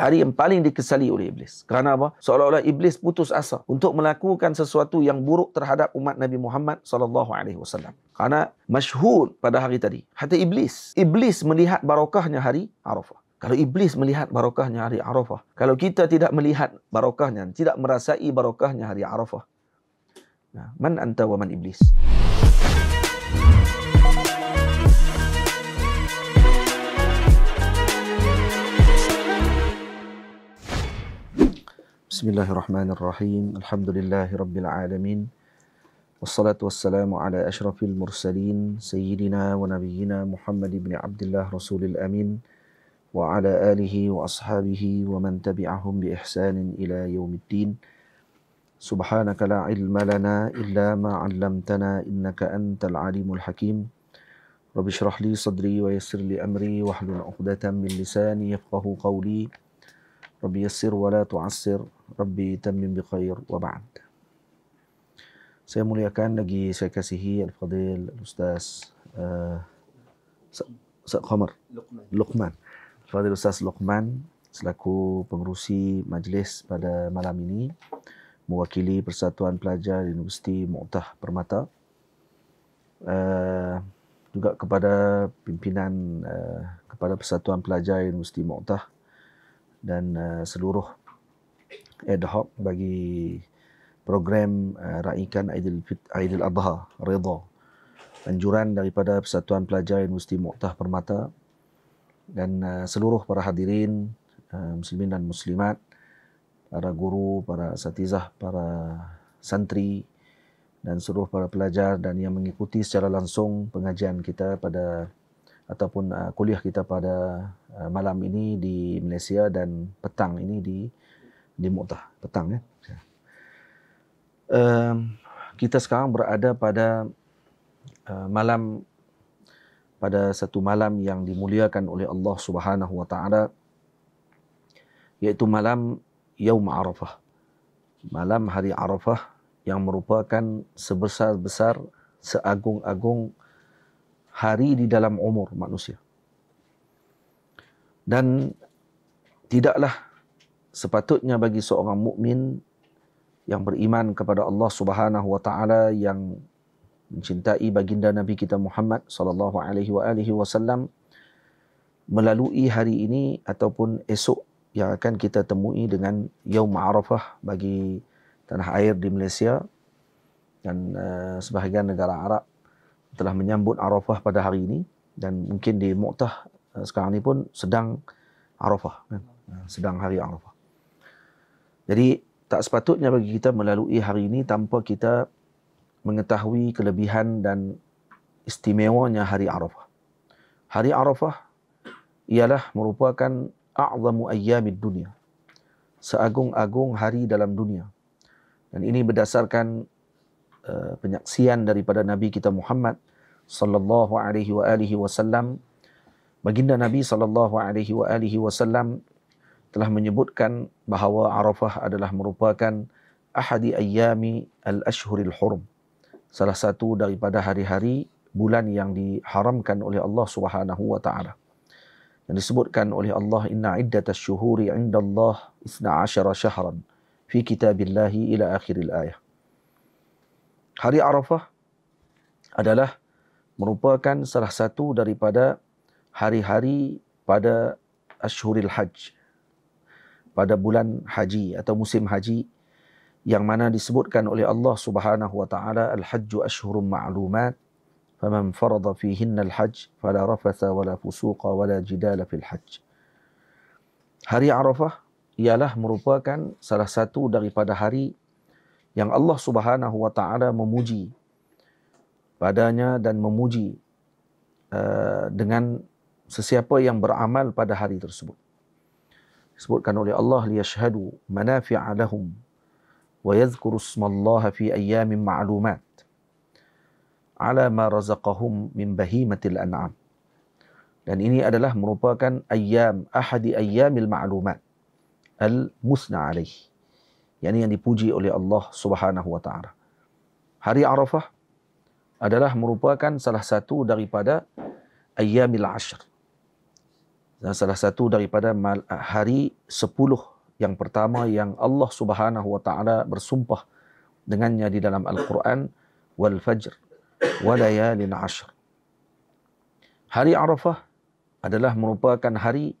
hari yang paling dikesali oleh iblis. Kerana apa? Seolah-olah iblis putus asa untuk melakukan sesuatu yang buruk terhadap umat Nabi Muhammad sallallahu alaihi wasallam. Karena masyhur pada hari tadi, hati iblis, iblis melihat barokahnya hari Arafah. Kalau iblis melihat barokahnya hari Arafah, kalau kita tidak melihat barokahnya, tidak merasai barokahnya hari Arafah. Nah, man anta wa man iblis? بسم الله الرحمن الرحيم الحمد لله رب العالمين والصلاة والسلام على أشرف المرسلين سيدنا ونبينا محمد بن عبد الله رسول الأمين وعلى آله وأصحابه ومن تبعهم بإحسان إلى يوم الدين سبحانك لا علم لنا إلا ما علمتنا إنك أنت العليم الحكيم رب اشرح لي صدري ويسر لي أمري واحلل عقدة من لساني يفقه قولي رب يسر ولا تعسر Rabbi tamim bi khair wa ba'd. Saya muliakan lagi saya kasihi Al-Fadil Al-Ustaz uh, Sa Khamar Luqman. Luqman. Al-Fadil Ustaz Luqman selaku pengerusi majlis pada malam ini mewakili Persatuan Pelajar Universiti Mu'tah Permata. Uh, juga kepada pimpinan uh, kepada Persatuan Pelajar Universiti Mu'tah dan uh, seluruh ad hoc bagi program uh, raikan Aidil Adha Ridha anjuran daripada Persatuan Pelajar Universiti Muqtah Permata dan uh, seluruh para hadirin uh, muslimin dan muslimat para guru, para asatizah, para santri dan seluruh para pelajar dan yang mengikuti secara langsung pengajian kita pada ataupun uh, kuliah kita pada uh, malam ini di Malaysia dan petang ini di di Mu'tah petang ya. Um, kita sekarang berada pada uh, malam pada satu malam yang dimuliakan oleh Allah Subhanahu wa taala yaitu malam Yaum Arafah. Malam hari Arafah yang merupakan sebesar-besar seagung-agung hari di dalam umur manusia. Dan tidaklah sepatutnya bagi seorang mukmin yang beriman kepada Allah Subhanahu wa taala yang mencintai baginda Nabi kita Muhammad sallallahu alaihi wa alihi wasallam melalui hari ini ataupun esok yang akan kita temui dengan Yaum Arafah bagi tanah air di Malaysia dan uh, sebahagian negara Arab telah menyambut Arafah pada hari ini dan mungkin di Mu'tah uh, sekarang ini pun sedang Arafah kan? Sedang hari Arafah jadi tak sepatutnya bagi kita melalui hari ini tanpa kita mengetahui kelebihan dan istimewanya hari Arafah. Hari Arafah ialah merupakan a'zamu ayyamid dunia. Seagung-agung hari dalam dunia. Dan ini berdasarkan uh, penyaksian daripada Nabi kita Muhammad sallallahu alaihi wa alihi wasallam baginda Nabi sallallahu alaihi wa alihi wasallam telah menyebutkan bahawa Arafah adalah merupakan ahadi ayyami al-ashhuril hurum. Salah satu daripada hari-hari bulan yang diharamkan oleh Allah Subhanahu wa taala. Yang disebutkan oleh Allah inna iddatash syuhuri 'inda Allah 12 syahran fi kitabillahi ila akhiril ayah. Hari Arafah adalah merupakan salah satu daripada hari-hari pada Ashhuril Hajj pada bulan haji atau musim haji yang mana disebutkan oleh Allah Subhanahu wa taala al-hajju ashhurum ma'lumat faman farada fihinna al-hajj fala rafatha wala fusuqa wala jidala fil hajj. Hari Arafah ialah merupakan salah satu daripada hari yang Allah Subhanahu wa taala memuji padanya dan memuji uh, dengan sesiapa yang beramal pada hari tersebut disebutkan oleh Allah liyashhadu manafi'a lahum wa yadhkuru ismallaha fi ayyamin ma'lumat ala ma razaqahum min bahimatil an'am. Dan ini adalah merupakan ayyam ahadi ayyamil ma'lumat al musna alaih. Yakni yang dipuji oleh Allah Subhanahu wa taala. Hari Arafah adalah merupakan salah satu daripada ayyamil ashr salah satu daripada hari sepuluh yang pertama yang Allah Subhanahu wa taala bersumpah dengannya di dalam Al-Quran wal fajr wa layalin ashr. Hari Arafah adalah merupakan hari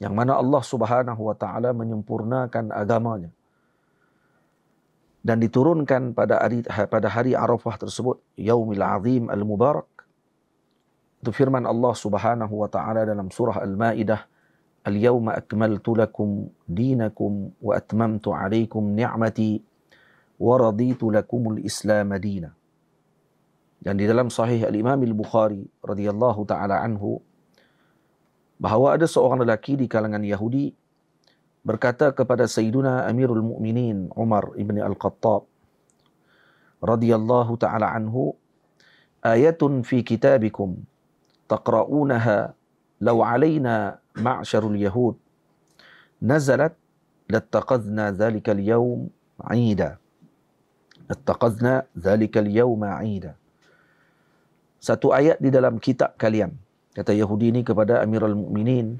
yang mana Allah Subhanahu wa taala menyempurnakan agamanya dan diturunkan pada hari pada hari Arafah tersebut yaumil azim al mubarak itu firman Allah Subhanahu wa taala dalam surah al-maidah al yawma akmaltu lakum dinakum wa atmamtu alaykum ni'mati wa raditu lakumul islam madina dan di dalam sahih al-imam al-bukhari radhiyallahu taala anhu bahawa ada seorang lelaki di kalangan Yahudi berkata kepada Sayyiduna Amirul Mukminin Umar ibn Al-Khattab radhiyallahu taala anhu ayatun fi kitabikum taqra'unaha law alaina ma'syarul yahud nazalat lattaqadna dhalika al-yawm 'ida lattaqadna dhalika al-yawm 'ida satu ayat di dalam kitab kalian kata Yahudi ini kepada Amirul Mukminin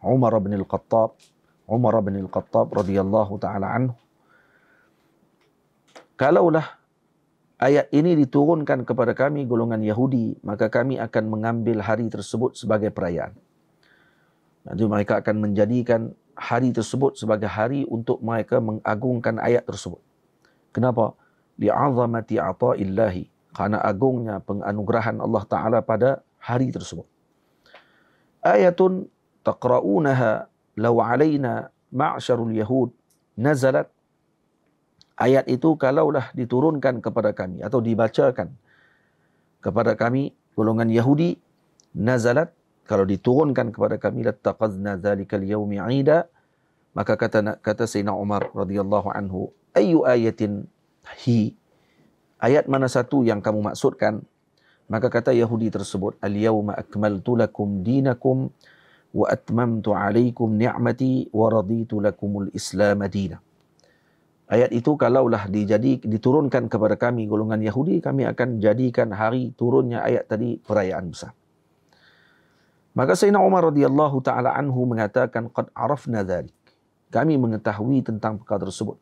Umar bin Al-Khattab Umar bin Al-Khattab radhiyallahu taala anhu kalaulah ayat ini diturunkan kepada kami golongan Yahudi. Maka kami akan mengambil hari tersebut sebagai perayaan. Nanti mereka akan menjadikan hari tersebut sebagai hari untuk mereka mengagungkan ayat tersebut. Kenapa? Li'azamati ata'illahi. Karena agungnya penganugerahan Allah taala pada hari tersebut. Ayatun taqra'unaha law alaina ma'syarul yahud nazalat ayat itu kalaulah diturunkan kepada kami atau dibacakan kepada kami golongan Yahudi nazalat kalau diturunkan kepada kami lattaqadna dzalikal yaumi 'ida maka kata kata Sayyidina Umar radhiyallahu anhu ayu ayatin hi ayat mana satu yang kamu maksudkan Maka kata Yahudi tersebut, "Al-yawma akmaltu lakum dinakum wa atmamtu 'alaykum ni'mati wa raditu lakumul Islam madina." Ayat itu kalaulah dijadi diturunkan kepada kami golongan Yahudi, kami akan jadikan hari turunnya ayat tadi perayaan besar. Maka Sayyidina Umar radhiyallahu taala anhu mengatakan, "Qad arafna dhalik." Kami mengetahui tentang perkara tersebut.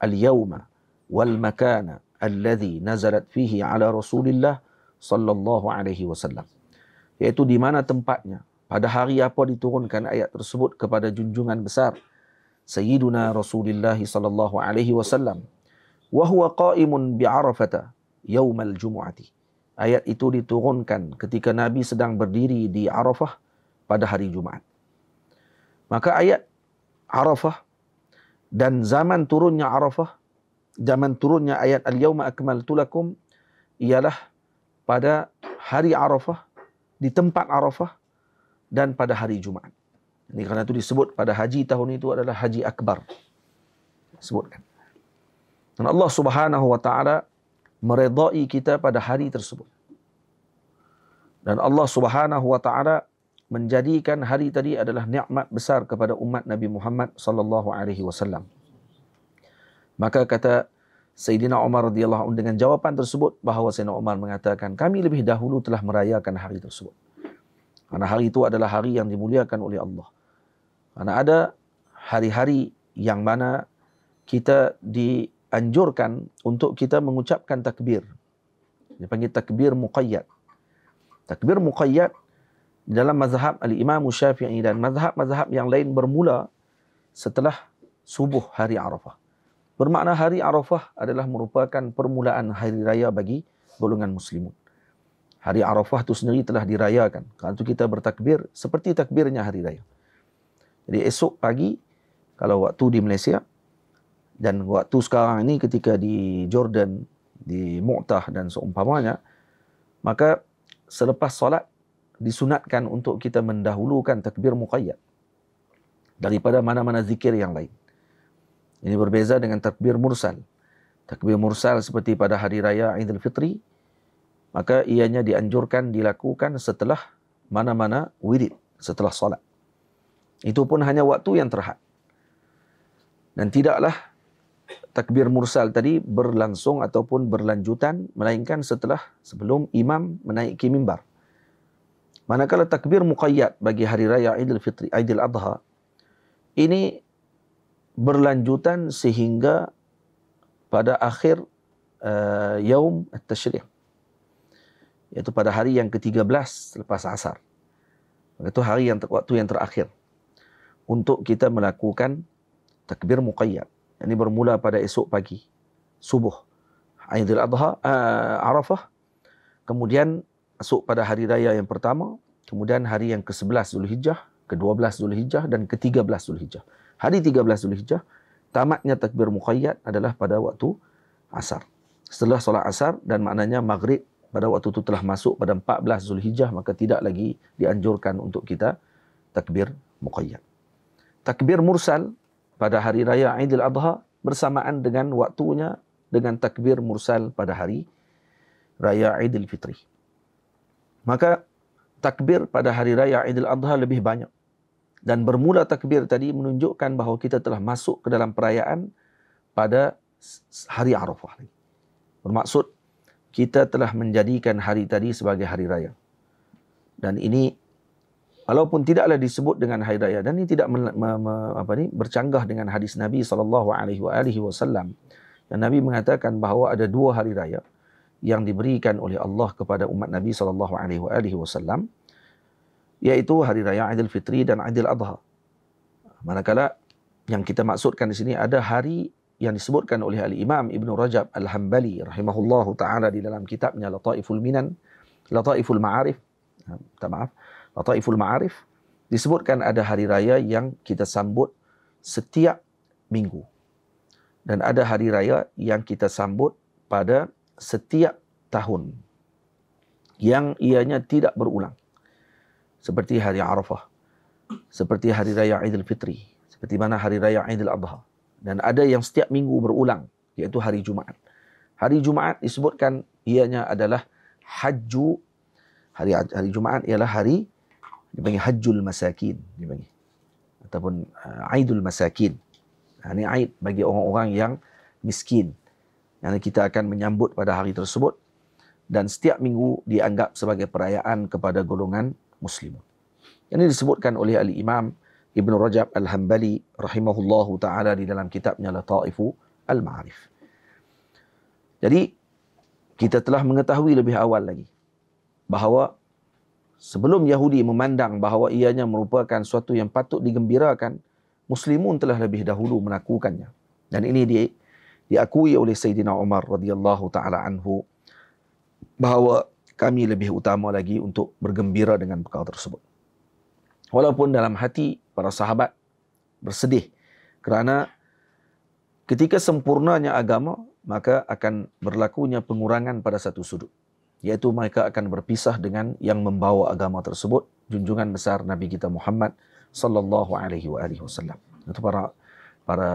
Al-yawma wal makana alladhi nazalat fihi ala Rasulillah sallallahu alaihi wasallam iaitu di mana tempatnya pada hari apa diturunkan ayat tersebut kepada junjungan besar sayyiduna rasulullah sallallahu alaihi wasallam. Wa huwa qa'imun bi arafah yaumal jumu'ati. Ayat itu diturunkan ketika nabi sedang berdiri di arafah pada hari jumaat. Maka ayat arafah dan zaman turunnya arafah zaman turunnya ayat al-yauma akmaltu lakum ialah pada hari Arafah, di tempat Arafah dan pada hari Jumaat. Ini kerana itu disebut pada haji tahun itu adalah haji akbar. Sebutkan. Dan Allah Subhanahu wa taala meredai kita pada hari tersebut. Dan Allah Subhanahu wa taala menjadikan hari tadi adalah nikmat besar kepada umat Nabi Muhammad sallallahu alaihi wasallam. Maka kata Sayyidina Umar radhiyallahu dengan jawapan tersebut bahawa Sayyidina Umar mengatakan kami lebih dahulu telah merayakan hari tersebut. Karena hari itu adalah hari yang dimuliakan oleh Allah. Karena ada hari-hari yang mana kita dianjurkan untuk kita mengucapkan takbir. Dipanggil takbir muqayyad. Takbir muqayyad dalam mazhab al-Imam Syafi'i dan mazhab-mazhab yang lain bermula setelah subuh hari Arafah. Bermakna hari Arafah adalah merupakan permulaan hari raya bagi golongan muslimun. Hari Arafah itu sendiri telah dirayakan. Kalau itu kita bertakbir seperti takbirnya hari raya. Jadi esok pagi kalau waktu di Malaysia dan waktu sekarang ini ketika di Jordan, di Mu'tah dan seumpamanya, maka selepas solat disunatkan untuk kita mendahulukan takbir muqayyad daripada mana-mana zikir yang lain. Ini berbeza dengan takbir mursal. Takbir mursal seperti pada hari raya Idul Fitri, maka ianya dianjurkan dilakukan setelah mana-mana wirid, setelah solat. Itu pun hanya waktu yang terhad. Dan tidaklah takbir mursal tadi berlangsung ataupun berlanjutan, melainkan setelah sebelum imam menaiki mimbar. Manakala takbir muqayyad bagi hari raya Idul Fitri, Idul Adha, ini berlanjutan sehingga pada akhir uh, yaum at-tashriq. Iaitu pada hari yang ke-13 selepas asar. Itu hari yang waktu yang terakhir untuk kita melakukan takbir muqayyad. Ini bermula pada esok pagi, subuh, Idul Adha, uh, Arafah. Kemudian masuk pada hari raya yang pertama, kemudian hari yang ke-11 Zulhijjah, ke-12 Zulhijjah dan ke-13 Zulhijjah. Hari 13 Zulhijjah, tamatnya takbir muqayyad adalah pada waktu asar. Setelah solat asar dan maknanya maghrib pada waktu itu telah masuk pada 14 Zulhijjah maka tidak lagi dianjurkan untuk kita takbir muqayyad. Takbir mursal pada hari raya Aidil Adha bersamaan dengan waktunya dengan takbir mursal pada hari raya Aidil Fitri. Maka takbir pada hari raya Idul Adha lebih banyak. Dan bermula takbir tadi menunjukkan bahawa kita telah masuk ke dalam perayaan pada hari Arafah. Bermaksud kita telah menjadikan hari tadi sebagai hari raya. Dan ini walaupun tidaklah disebut dengan hari raya dan ini tidak me, me, me, apa ni bercanggah dengan hadis Nabi sallallahu alaihi wasallam. Yang Nabi mengatakan bahawa ada dua hari raya yang diberikan oleh Allah kepada umat Nabi sallallahu alaihi wasallam yaitu hari raya Aidil Fitri dan Aidil Adha. Manakala yang kita maksudkan di sini ada hari yang disebutkan oleh Al-Imam Ibn Rajab Al-Hambali rahimahullahu taala di dalam kitabnya Lataiful Minan, Lataiful Ma'arif, tak maaf, Lataiful Ma'arif disebutkan ada hari raya yang kita sambut setiap minggu. Dan ada hari raya yang kita sambut pada setiap tahun yang ianya tidak berulang. Seperti hari Arafah, seperti hari raya Idul Fitri, seperti mana hari raya Idul Adha. Dan ada yang setiap minggu berulang, iaitu hari Jumaat. Hari Jumaat disebutkan ianya adalah Hajju hari hari Jumaat ialah hari dipanggil Hajjul Masakin dipanggil ataupun uh, Aidul Masakin. Ini Aid bagi orang-orang yang miskin yang kita akan menyambut pada hari tersebut dan setiap minggu dianggap sebagai perayaan kepada golongan muslim. Ini disebutkan oleh Al-Imam Ibn Rajab Al-Hambali rahimahullahu taala di dalam kitabnya Lataifu Al-Ma'arif. Jadi kita telah mengetahui lebih awal lagi bahawa sebelum Yahudi memandang bahawa ianya merupakan suatu yang patut digembirakan, muslimun telah lebih dahulu melakukannya. Dan ini di diakui oleh Sayyidina Umar radhiyallahu taala anhu bahawa kami lebih utama lagi untuk bergembira dengan perkara tersebut. Walaupun dalam hati para sahabat bersedih kerana ketika sempurnanya agama maka akan berlakunya pengurangan pada satu sudut iaitu mereka akan berpisah dengan yang membawa agama tersebut junjungan besar Nabi kita Muhammad sallallahu alaihi wasallam. Itu para para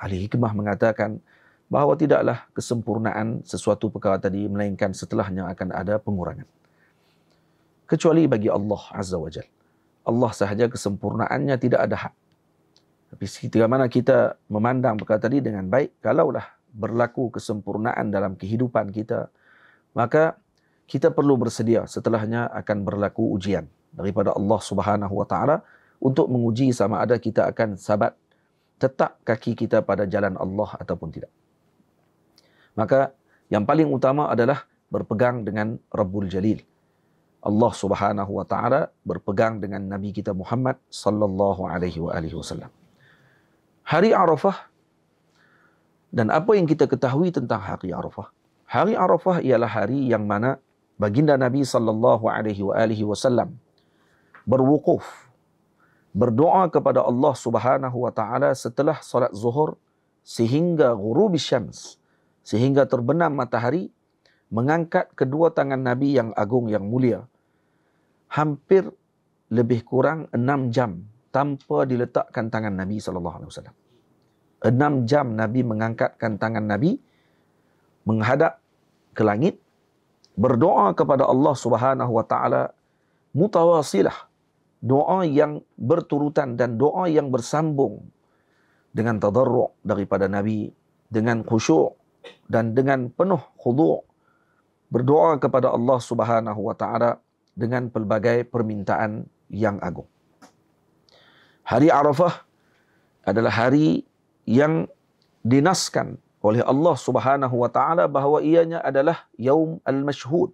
ahli hikmah mengatakan bahawa tidaklah kesempurnaan sesuatu perkara tadi melainkan setelahnya akan ada pengurangan. Kecuali bagi Allah Azza wa Jal. Allah sahaja kesempurnaannya tidak ada hak. Tapi ketika mana kita memandang perkara tadi dengan baik, kalaulah berlaku kesempurnaan dalam kehidupan kita, maka kita perlu bersedia setelahnya akan berlaku ujian daripada Allah Subhanahu wa taala untuk menguji sama ada kita akan sabat tetap kaki kita pada jalan Allah ataupun tidak. Maka yang paling utama adalah berpegang dengan Rabbul Jalil. Allah Subhanahu wa taala berpegang dengan nabi kita Muhammad sallallahu alaihi wa alihi wasallam. Hari Arafah dan apa yang kita ketahui tentang hari Arafah? Hari Arafah ialah hari yang mana baginda Nabi sallallahu alaihi wa alihi wasallam berwukuf berdoa kepada Allah Subhanahu wa taala setelah solat zuhur sehingga ghurub syams sehingga terbenam matahari mengangkat kedua tangan Nabi yang agung yang mulia hampir lebih kurang enam jam tanpa diletakkan tangan Nabi sallallahu alaihi wasallam. Enam jam Nabi mengangkatkan tangan Nabi menghadap ke langit berdoa kepada Allah Subhanahu wa taala mutawasilah doa yang berturutan dan doa yang bersambung dengan tadarru' daripada Nabi dengan khusyuk dan dengan penuh khudu' berdoa kepada Allah Subhanahu wa taala dengan pelbagai permintaan yang agung. Hari Arafah adalah hari yang dinaskan oleh Allah Subhanahu wa taala bahawa ianya adalah yaum al-mashhud.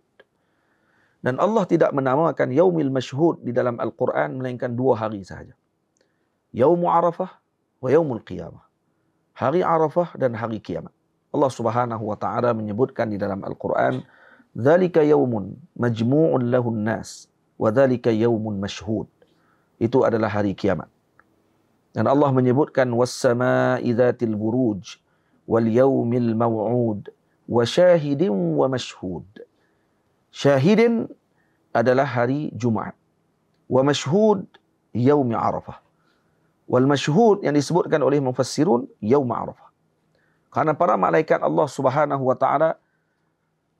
Dan Allah tidak menamakan yaumil mashhud di dalam Al-Quran melainkan dua hari sahaja. Yaum Arafah wa yaumul qiyamah. Hari Arafah dan hari kiamat. Allah Subhanahu wa taala menyebutkan di dalam Al-Quran, "Dzalika yaumun majmu'un lahun nas wa dzalika yaumun mashhud." Itu adalah hari kiamat. Dan Allah menyebutkan was-sama'i dzatil buruj wa syahidin wa mashhud. Syahidin adalah hari Jumaat. Wa mashhud yaumi Arafah. Wal mashhud yang disebutkan oleh mufassirun yaum Arafah. Karena para malaikat Allah Subhanahu wa taala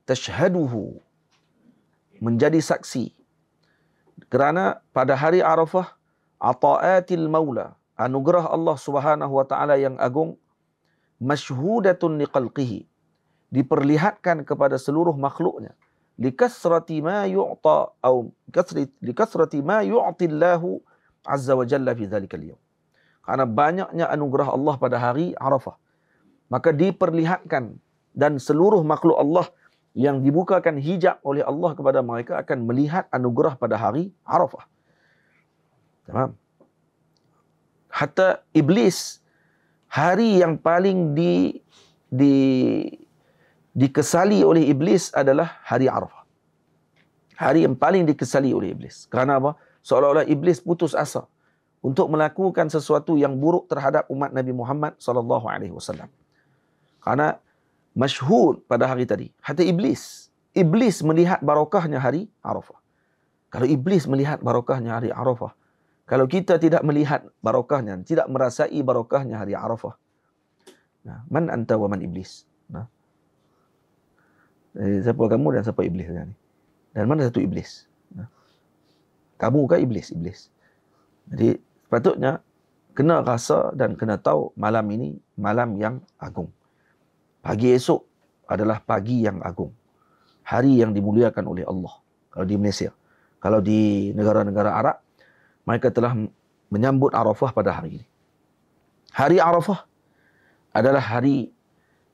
tashhaduhu menjadi saksi kerana pada hari Arafah ataatil maula anugerah Allah Subhanahu wa taala yang agung masyhudatun liqalqihi. Diperlihatkan kepada seluruh makhluknya. Likasrati ma yu'ta atau likasrati ma yu'ti Allah azza wa jalla fi dhalika al karena banyaknya anugerah Allah pada hari Arafah. Maka diperlihatkan dan seluruh makhluk Allah yang dibukakan hijab oleh Allah kepada mereka akan melihat anugerah pada hari Arafah. Tamam? Hatta iblis hari yang paling di di dikesali oleh iblis adalah hari Arafah. Hari yang paling dikesali oleh iblis. Kerana apa? Seolah-olah iblis putus asa untuk melakukan sesuatu yang buruk terhadap umat Nabi Muhammad sallallahu alaihi wasallam. Karena masyhur pada hari tadi, hatta iblis, iblis melihat barokahnya hari Arafah. Kalau iblis melihat barokahnya hari Arafah, kalau kita tidak melihat barokahnya, tidak merasai barokahnya hari Arafah. Nah, man anta wa man iblis? Nah. Eh, siapa kamu dan siapa iblis ni? Dan mana satu iblis? Nah. Kamu kan iblis, iblis. Jadi sepatutnya kena rasa dan kena tahu malam ini malam yang agung. Pagi esok adalah pagi yang agung. Hari yang dimuliakan oleh Allah. Kalau di Malaysia. Kalau di negara-negara Arab, mereka telah menyambut Arafah pada hari ini. Hari Arafah adalah hari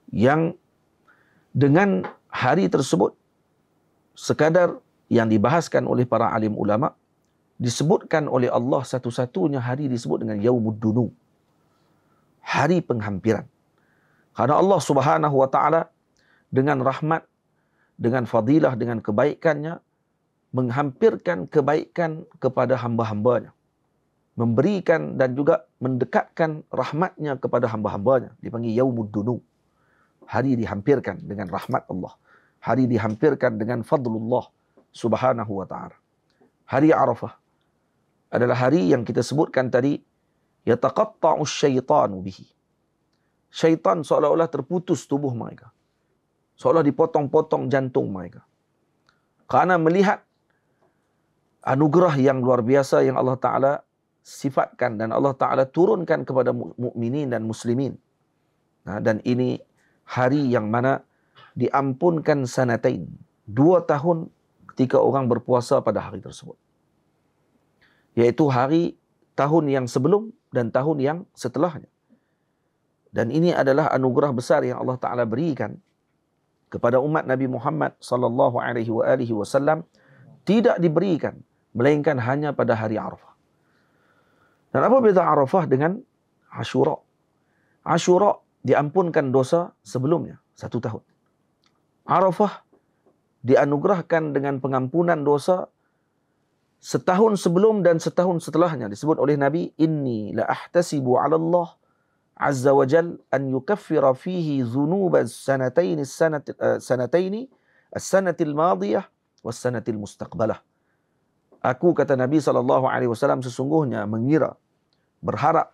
yang dengan hari tersebut sekadar yang dibahaskan oleh para alim ulama disebutkan oleh Allah satu-satunya hari disebut dengan Yaumud Dunu. Hari penghampiran. Karena Allah Subhanahu wa taala dengan rahmat, dengan fadilah, dengan kebaikannya menghampirkan kebaikan kepada hamba-hambanya. Memberikan dan juga mendekatkan rahmatnya kepada hamba-hambanya. Dipanggil Yaumud Dunu. Hari dihampirkan dengan rahmat Allah. Hari dihampirkan dengan fadlullah subhanahu wa ta'ala. Hari Arafah adalah hari yang kita sebutkan tadi. Yataqatta'u syaitanu bihi. Syaitan seolah-olah terputus tubuh mereka. Seolah dipotong-potong jantung mereka. Karena melihat anugerah yang luar biasa yang Allah Taala sifatkan dan Allah Taala turunkan kepada mukminin dan muslimin. Nah, dan ini hari yang mana diampunkan sanatain dua tahun ketika orang berpuasa pada hari tersebut. Yaitu hari tahun yang sebelum dan tahun yang setelahnya. Dan ini adalah anugerah besar yang Allah Taala berikan kepada umat Nabi Muhammad sallallahu alaihi wasallam tidak diberikan melainkan hanya pada hari Arafah. Dan apa beza Arafah dengan Ashura? Ashura diampunkan dosa sebelumnya, satu tahun. Arafah dianugerahkan dengan pengampunan dosa setahun sebelum dan setahun setelahnya. Disebut oleh Nabi, Inni la ahtasibu ala Allah azza wa jal an yukaffira fihi zunuba sanataini sanataini as-sanatil madiyah was-sanatil mustaqbalah. Aku kata Nabi SAW sesungguhnya mengira, berharap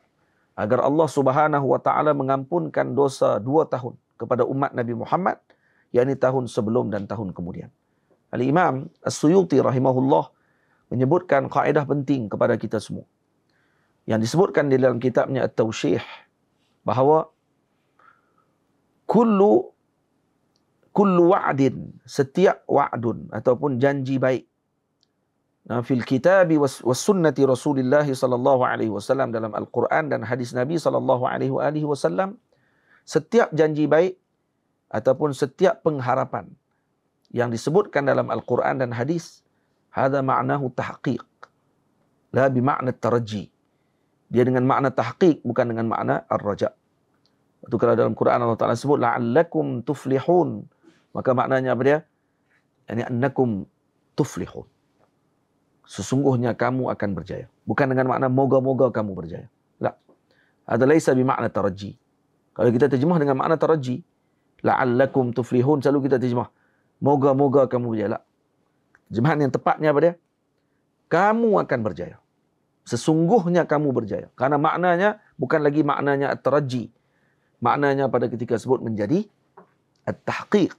agar Allah Subhanahu Wa Taala mengampunkan dosa dua tahun kepada umat Nabi Muhammad, yakni tahun sebelum dan tahun kemudian. Al Imam As-Suyuti rahimahullah menyebutkan kaedah penting kepada kita semua. Yang disebutkan di dalam kitabnya At-Tawshih bahawa kullu kullu wa'din setiap wa'dun ataupun janji baik fil kitab was, sunnati Rasulullah sallallahu alaihi wasallam dalam Al-Quran dan hadis Nabi sallallahu alaihi wasallam. Setiap janji baik ataupun setiap pengharapan yang disebutkan dalam Al-Quran dan hadis hada ma'nahu tahqiq. La bi makna tarji. Dia dengan makna tahqiq bukan dengan makna ar-raja. Itu kalau dalam Quran Allah Taala sebut la'allakum tuflihun. Maka maknanya apa dia? Yani annakum tuflihun sesungguhnya kamu akan berjaya. Bukan dengan makna moga-moga kamu berjaya. La. Ada laisa bermakna taraji. Kalau kita terjemah dengan makna taraji, la'allakum tuflihun, selalu kita terjemah. Moga-moga kamu berjaya. La. Terjemahan yang tepatnya apa dia? Kamu akan berjaya. Sesungguhnya kamu berjaya. Karena maknanya bukan lagi maknanya taraji. Maknanya pada ketika sebut menjadi at-tahqiq.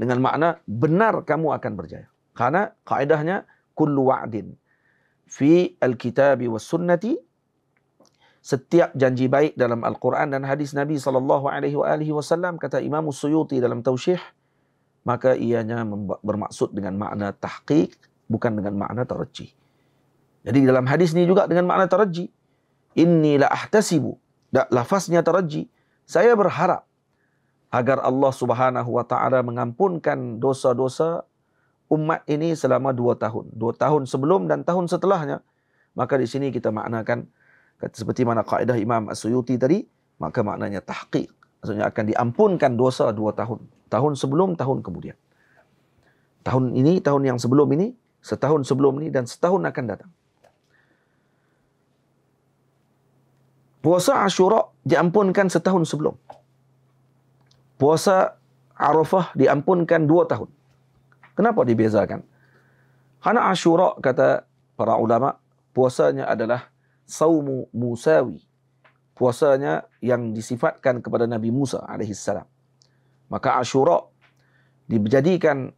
Dengan makna benar kamu akan berjaya. Karena kaedahnya wa'din fi al-kitab was sunnati setiap janji baik dalam Al-Quran dan hadis Nabi sallallahu alaihi wasallam kata Imam Suyuti dalam Tausyih maka ianya bermaksud dengan makna tahqiq bukan dengan makna tarajji. Jadi dalam hadis ini juga dengan makna tarajji. Inni la ahtasibu. Da, lafaznya tarajji. Saya berharap agar Allah Subhanahu wa taala mengampunkan dosa-dosa umat ini selama dua tahun. Dua tahun sebelum dan tahun setelahnya. Maka di sini kita maknakan seperti mana kaedah Imam As-Suyuti tadi, maka maknanya tahqiq. Maksudnya akan diampunkan dosa dua tahun. Tahun sebelum, tahun kemudian. Tahun ini, tahun yang sebelum ini, setahun sebelum ini dan setahun akan datang. Puasa Ashura diampunkan setahun sebelum. Puasa Arafah diampunkan dua tahun. Kenapa dibezakan? Karena Ashura kata para ulama puasanya adalah saumu musawi. Puasanya yang disifatkan kepada Nabi Musa alaihissalam. Maka Ashura dijadikan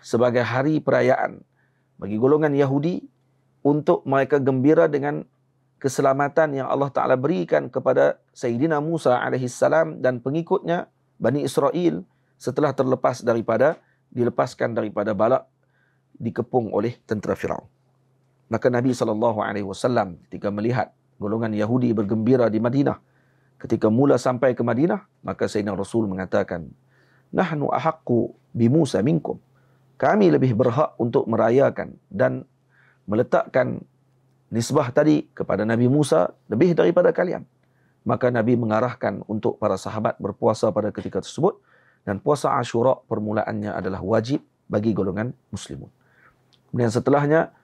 sebagai hari perayaan bagi golongan Yahudi untuk mereka gembira dengan keselamatan yang Allah Taala berikan kepada Sayyidina Musa alaihissalam dan pengikutnya Bani Israel setelah terlepas daripada dilepaskan daripada balak dikepung oleh tentera Firaun. Maka Nabi SAW ketika melihat golongan Yahudi bergembira di Madinah, ketika mula sampai ke Madinah, maka Sayyidina Rasul mengatakan, Nahnu ahakku bi Musa minkum. Kami lebih berhak untuk merayakan dan meletakkan nisbah tadi kepada Nabi Musa lebih daripada kalian. Maka Nabi mengarahkan untuk para sahabat berpuasa pada ketika tersebut dan puasa Ashura permulaannya adalah wajib bagi golongan muslimun. Kemudian setelahnya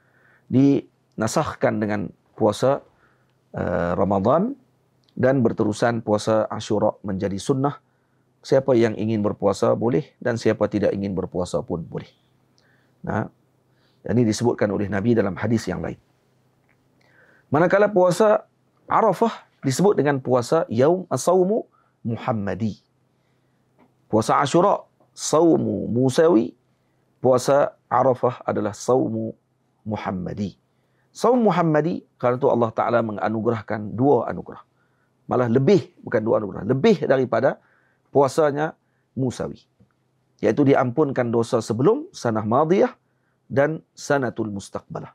dinasahkan dengan puasa uh, Ramadan dan berterusan puasa Ashura menjadi sunnah. Siapa yang ingin berpuasa boleh dan siapa tidak ingin berpuasa pun boleh. Nah, ini disebutkan oleh Nabi dalam hadis yang lain. Manakala puasa Arafah disebut dengan puasa Yaum As-Sawmu Muhammadi. Puasa Ashura, Sawmu Musawi. Puasa Arafah adalah Sawmu Muhammadi. Sawm Muhammadi, kerana itu Allah Ta'ala menganugerahkan dua anugerah. Malah lebih, bukan dua anugerah. Lebih daripada puasanya Musawi. Iaitu diampunkan dosa sebelum sanah madiyah dan sanatul mustaqbalah.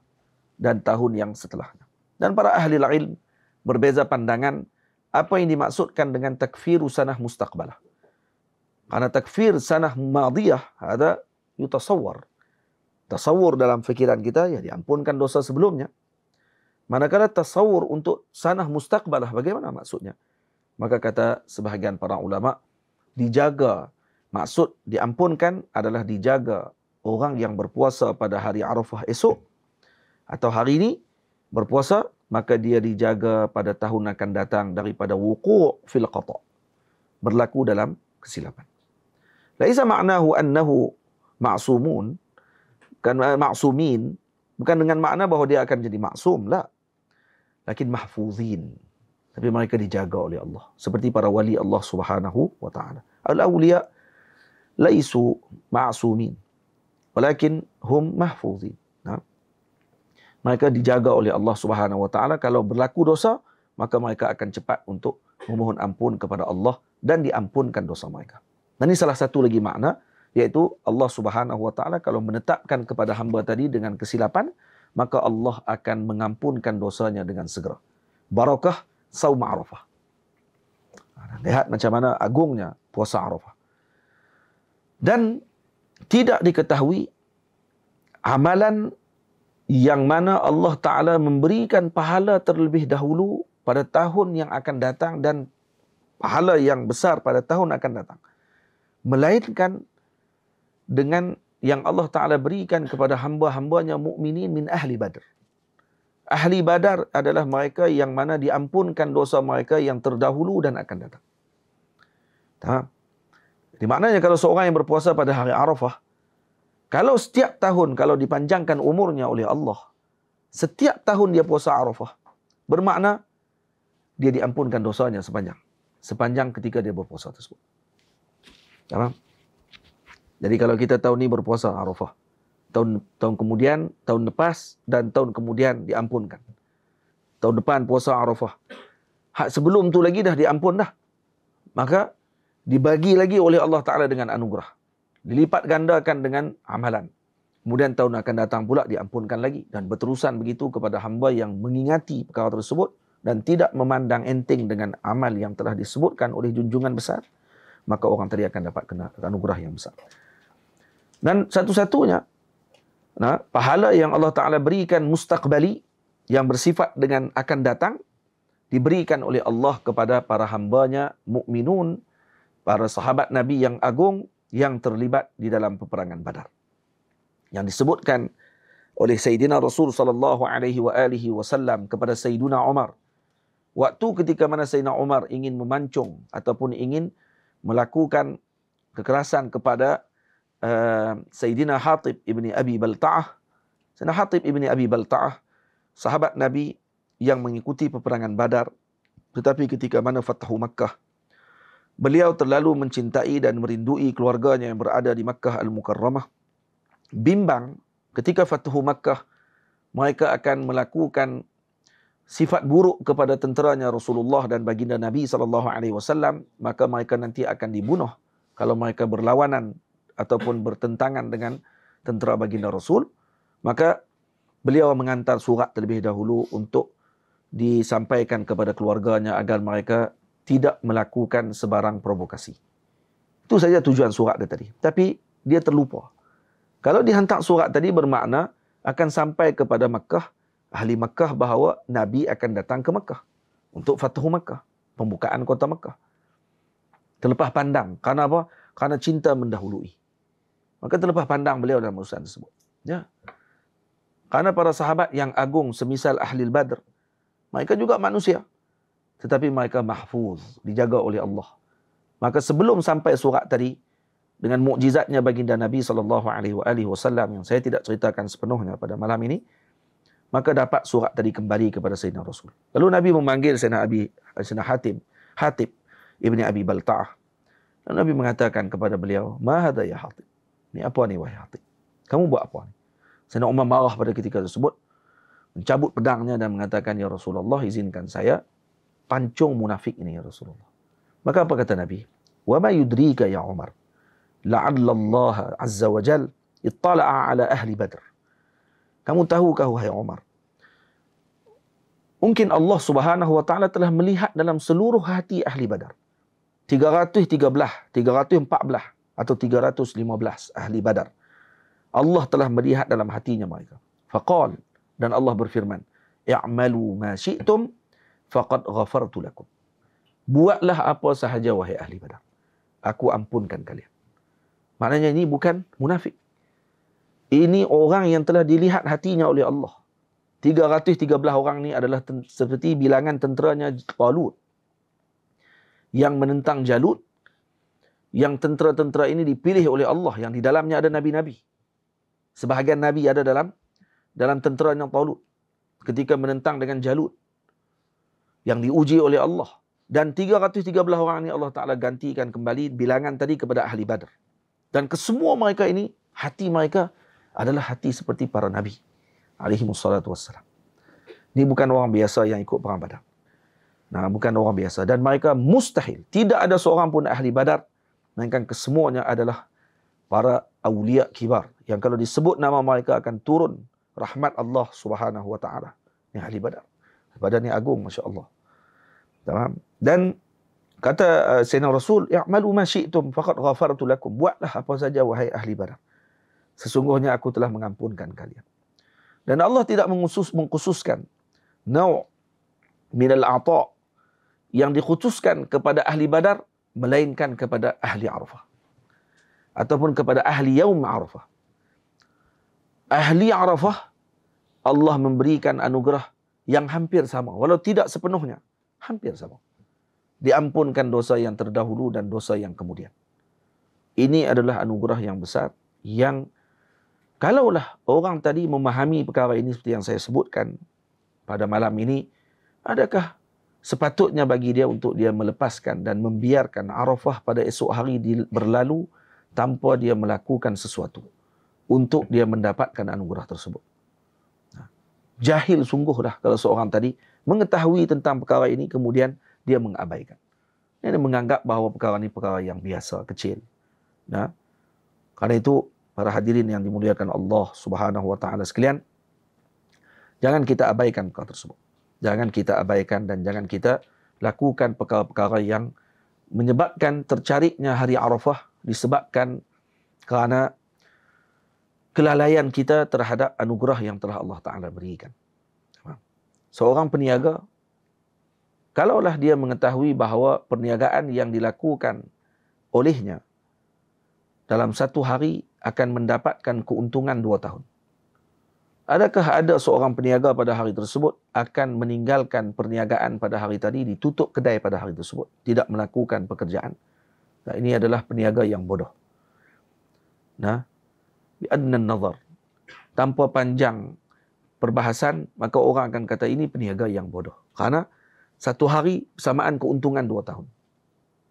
Dan tahun yang setelahnya. Dan para ahli ilm berbeza pandangan apa yang dimaksudkan dengan takfiru sanah mustaqbalah. Karena takfir sanah madiyah ada yutasawwar. Tasawur dalam fikiran kita ya diampunkan dosa sebelumnya. Manakala tasawur untuk sanah mustaqbalah bagaimana maksudnya? Maka kata sebahagian para ulama dijaga maksud diampunkan adalah dijaga orang yang berpuasa pada hari Arafah esok atau hari ini berpuasa maka dia dijaga pada tahun akan datang daripada wuqu' fil qata' berlaku dalam kesilapan Laisa ma'nahu annahu ma'sumun. Kan ma'sumin. Bukan dengan makna bahawa dia akan jadi maksum. La. Lakin mahfuzin. Tapi mereka dijaga oleh Allah. Seperti para wali Allah subhanahu wa ta'ala. Al-awliya laisu ma'sumin. Walakin hum mahfuzin. Nah. Mereka dijaga oleh Allah subhanahu wa ta'ala. Kalau berlaku dosa, maka mereka akan cepat untuk memohon ampun kepada Allah dan diampunkan dosa mereka. Dan ini salah satu lagi makna, iaitu Allah subhanahu wa ta'ala kalau menetapkan kepada hamba tadi dengan kesilapan, maka Allah akan mengampunkan dosanya dengan segera. Barakah saum Arafah. Lihat macam mana agungnya puasa Arafah. Dan tidak diketahui amalan yang mana Allah Ta'ala memberikan pahala terlebih dahulu pada tahun yang akan datang dan pahala yang besar pada tahun akan datang. Melainkan dengan yang Allah Ta'ala berikan kepada hamba-hambanya mukminin min ahli badr. Ahli badar adalah mereka yang mana diampunkan dosa mereka yang terdahulu dan akan datang. Tak? Jadi maknanya kalau seorang yang berpuasa pada hari Arafah, kalau setiap tahun, kalau dipanjangkan umurnya oleh Allah, setiap tahun dia puasa Arafah, bermakna dia diampunkan dosanya sepanjang. Sepanjang ketika dia berpuasa tersebut. Tak? Jadi kalau kita tahun ni berpuasa Arafah, tahun tahun kemudian, tahun lepas dan tahun kemudian diampunkan. Tahun depan puasa Arafah. Hak sebelum tu lagi dah diampun dah. Maka dibagi lagi oleh Allah Taala dengan anugerah. Dilipat gandakan dengan amalan. Kemudian tahun akan datang pula diampunkan lagi dan berterusan begitu kepada hamba yang mengingati perkara tersebut dan tidak memandang enteng dengan amal yang telah disebutkan oleh junjungan besar maka orang tadi akan dapat kena anugerah yang besar. Dan satu-satunya nah, pahala yang Allah Ta'ala berikan mustaqbali yang bersifat dengan akan datang diberikan oleh Allah kepada para hambanya mukminun para sahabat Nabi yang agung yang terlibat di dalam peperangan Badar. Yang disebutkan oleh Sayyidina Rasul sallallahu alaihi wa alihi wasallam kepada Sayyidina Umar. Waktu ketika mana Sayyidina Umar ingin memancung ataupun ingin melakukan kekerasan kepada uh, Sayyidina Hatib ibni Abi Balta'ah. Sayyidina Hatib ibni Abi Balta'ah, sahabat Nabi yang mengikuti peperangan Badar. Tetapi ketika mana Fatahu Makkah, beliau terlalu mencintai dan merindui keluarganya yang berada di Makkah Al-Mukarramah. Bimbang ketika Fatahu Makkah, mereka akan melakukan sifat buruk kepada tenteranya Rasulullah dan baginda Nabi sallallahu alaihi wasallam maka mereka nanti akan dibunuh kalau mereka berlawanan ataupun bertentangan dengan tentera baginda Rasul, maka beliau mengantar surat terlebih dahulu untuk disampaikan kepada keluarganya agar mereka tidak melakukan sebarang provokasi. Itu saja tujuan surat dia tadi. Tapi dia terlupa. Kalau dihantar surat tadi bermakna akan sampai kepada Makkah, ahli Makkah bahawa Nabi akan datang ke Makkah untuk Fatuh Makkah, pembukaan kota Makkah. Terlepas pandang. Karena apa? Karena cinta mendahului. Maka terlepas pandang beliau dalam urusan tersebut. Ya. Karena para sahabat yang agung semisal ahli badr, mereka juga manusia. Tetapi mereka mahfuz, dijaga oleh Allah. Maka sebelum sampai surat tadi, dengan mukjizatnya baginda Nabi saw yang saya tidak ceritakan sepenuhnya pada malam ini maka dapat surat tadi kembali kepada Sayyidina Rasul. Lalu Nabi memanggil Sayyidina Abi Sayyidina Hatim, Hatib ibni Abi Balta'ah. Dan Nabi mengatakan kepada beliau, "Ma ya Hatib?" Ni apa ni wahai hati? Kamu buat apa ni? Sayyidina Umar marah pada ketika tersebut. Mencabut pedangnya dan mengatakan, Ya Rasulullah, izinkan saya pancung munafik ini, Ya Rasulullah. Maka apa kata Nabi? Wa ma yudrika ya Umar? La'alla Allah Azza wa Jal ittala'a ala ahli Badr. Kamu tahukah, wahai Umar? Mungkin Allah Subhanahu wa taala telah melihat dalam seluruh hati ahli Badar. 313, 314 atau 315 ahli badar. Allah telah melihat dalam hatinya mereka. Faqal dan Allah berfirman, "I'malu ma syi'tum faqad ghafartu lakum." Buatlah apa sahaja wahai ahli badar. Aku ampunkan kalian. Maknanya ini bukan munafik. Ini orang yang telah dilihat hatinya oleh Allah. 313 orang ni adalah seperti bilangan tenteranya Talut yang menentang Jalut yang tentera-tentera ini dipilih oleh Allah yang di dalamnya ada nabi-nabi. Sebahagian nabi ada dalam dalam tentera yang Talut ketika menentang dengan Jalut yang diuji oleh Allah dan 313 orang ini Allah Taala gantikan kembali bilangan tadi kepada ahli Badar. Dan kesemua mereka ini hati mereka adalah hati seperti para nabi alaihi wassalatu wassalam. Ini bukan orang biasa yang ikut perang Badar. Nah, bukan orang biasa dan mereka mustahil tidak ada seorang pun ahli Badar melainkan kesemuanya adalah para awliya kibar yang kalau disebut nama mereka akan turun rahmat Allah Subhanahu wa taala. Ini ahli badar. Badar ni agung masya-Allah. Tamam. Dan kata uh, Sayyidina Rasul, "I'malu ma syi'tum faqad ghafartu lakum." Buatlah apa saja wahai ahli badar. Sesungguhnya aku telah mengampunkan kalian. Dan Allah tidak mengusus, mengkhususkan nau' min al-ata' yang dikhususkan kepada ahli badar melainkan kepada ahli Arafah ataupun kepada ahli yaum Arafah. Ahli Arafah Allah memberikan anugerah yang hampir sama walau tidak sepenuhnya, hampir sama. Diampunkan dosa yang terdahulu dan dosa yang kemudian. Ini adalah anugerah yang besar yang kalaulah orang tadi memahami perkara ini seperti yang saya sebutkan pada malam ini, adakah sepatutnya bagi dia untuk dia melepaskan dan membiarkan Arafah pada esok hari berlalu tanpa dia melakukan sesuatu untuk dia mendapatkan anugerah tersebut. Jahil sungguh dah kalau seorang tadi mengetahui tentang perkara ini kemudian dia mengabaikan. Dia menganggap bahawa perkara ini perkara yang biasa, kecil. Nah, karena itu para hadirin yang dimuliakan Allah Subhanahu wa taala sekalian, jangan kita abaikan perkara tersebut. Jangan kita abaikan dan jangan kita lakukan perkara-perkara yang menyebabkan tercariknya hari Arafah disebabkan kerana kelalaian kita terhadap anugerah yang telah Allah Ta'ala berikan. Seorang peniaga, kalaulah dia mengetahui bahawa perniagaan yang dilakukan olehnya dalam satu hari akan mendapatkan keuntungan dua tahun. Adakah ada seorang peniaga pada hari tersebut akan meninggalkan perniagaan pada hari tadi, ditutup kedai pada hari tersebut, tidak melakukan pekerjaan? Nah, ini adalah peniaga yang bodoh. Nah, bi adna nazar. Tanpa panjang perbahasan, maka orang akan kata ini peniaga yang bodoh. Karena satu hari bersamaan keuntungan dua tahun.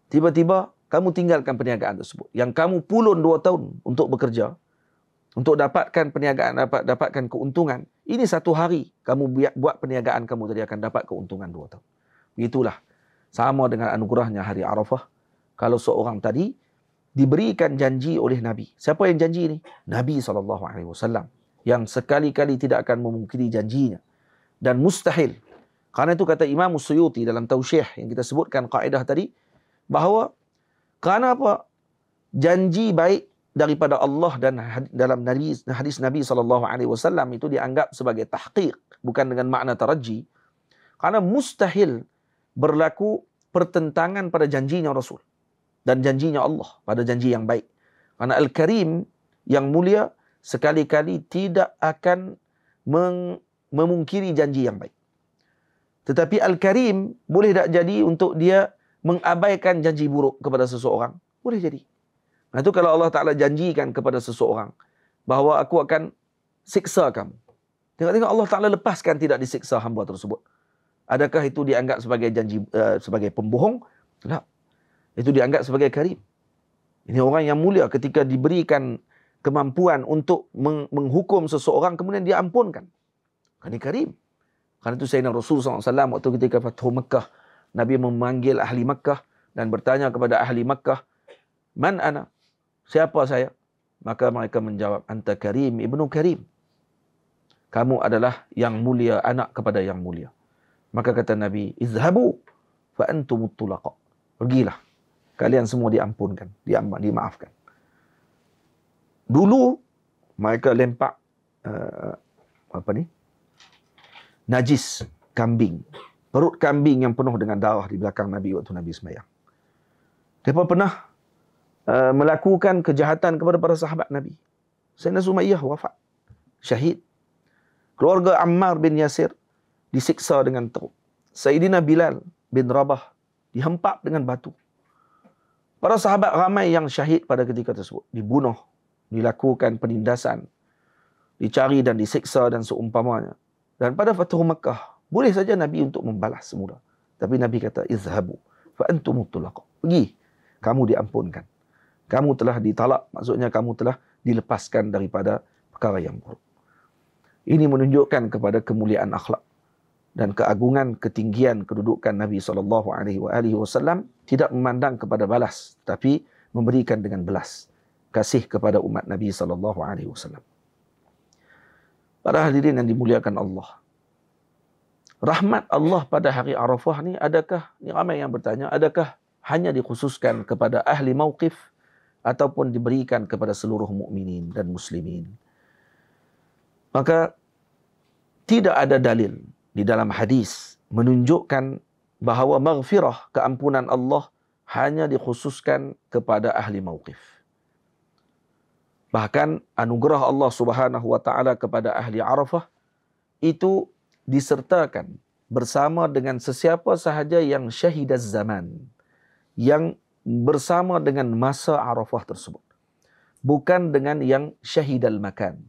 Tiba-tiba kamu tinggalkan perniagaan tersebut. Yang kamu pulun dua tahun untuk bekerja, untuk dapatkan perniagaan, dapat dapatkan keuntungan. Ini satu hari kamu buat perniagaan kamu tadi akan dapat keuntungan dua tahun. Begitulah. Sama dengan anugerahnya hari Arafah kalau seorang tadi diberikan janji oleh Nabi. Siapa yang janji ini? Nabi SAW. Yang sekali-kali tidak akan memungkiri janjinya. Dan mustahil. Karena itu kata Imam Suyuti dalam Tausyih yang kita sebutkan kaedah tadi. Bahawa kerana apa? Janji baik daripada Allah dan dalam hadis Nabi SAW itu dianggap sebagai tahqiq. Bukan dengan makna taraji. Karena mustahil berlaku pertentangan pada janjinya Rasul dan janjinya Allah pada janji yang baik. Karena Al-Karim yang mulia sekali-kali tidak akan memungkiri janji yang baik. Tetapi Al-Karim boleh tak jadi untuk dia mengabaikan janji buruk kepada seseorang? Boleh jadi. Nah itu kalau Allah Ta'ala janjikan kepada seseorang bahawa aku akan siksa kamu. Tengok-tengok Allah Ta'ala lepaskan tidak disiksa hamba tersebut. Adakah itu dianggap sebagai janji uh, sebagai pembohong? Tak. Itu dianggap sebagai karim. Ini orang yang mulia ketika diberikan kemampuan untuk menghukum seseorang kemudian dia ampunkan. Ini karim. Karena itu Sayyidina Rasul SAW waktu ketika Fathu Mekah. Nabi memanggil ahli Mekah dan bertanya kepada ahli Mekah. Man ana? Siapa saya? Maka mereka menjawab. Anta karim ibnu karim. Kamu adalah yang mulia anak kepada yang mulia. Maka kata Nabi. Izhabu fa antumut tulaqa. Pergilah kalian semua diampunkan, diam dimaafkan. Dulu mereka lempak uh, apa ni? Najis kambing. Perut kambing yang penuh dengan darah di belakang Nabi waktu Nabi semayang. Mereka pernah uh, melakukan kejahatan kepada para sahabat Nabi. Sayyidina Sumayyah wafat. Syahid. Keluarga Ammar bin Yasir disiksa dengan teruk. Sayyidina Bilal bin Rabah dihempap dengan batu. Para sahabat ramai yang syahid pada ketika tersebut. Dibunuh, dilakukan penindasan, dicari dan disiksa dan seumpamanya. Dan pada Fathu Makkah, boleh saja Nabi untuk membalas semula. Tapi Nabi kata, izhabu fa antum Pergi, kamu diampunkan. Kamu telah ditalak, maksudnya kamu telah dilepaskan daripada perkara yang buruk. Ini menunjukkan kepada kemuliaan akhlak dan keagungan ketinggian kedudukan Nabi sallallahu alaihi wasallam tidak memandang kepada balas tapi memberikan dengan belas kasih kepada umat Nabi sallallahu alaihi wasallam. Para hadirin yang dimuliakan Allah. Rahmat Allah pada hari Arafah ni adakah, ni ramai yang bertanya, adakah hanya dikhususkan kepada ahli mauqif ataupun diberikan kepada seluruh mukminin dan muslimin. Maka tidak ada dalil di dalam hadis menunjukkan bahawa maghfirah keampunan Allah hanya dikhususkan kepada ahli mauqif. Bahkan anugerah Allah Subhanahu wa taala kepada ahli Arafah itu disertakan bersama dengan sesiapa sahaja yang syahid zaman yang bersama dengan masa Arafah tersebut bukan dengan yang syahid al makan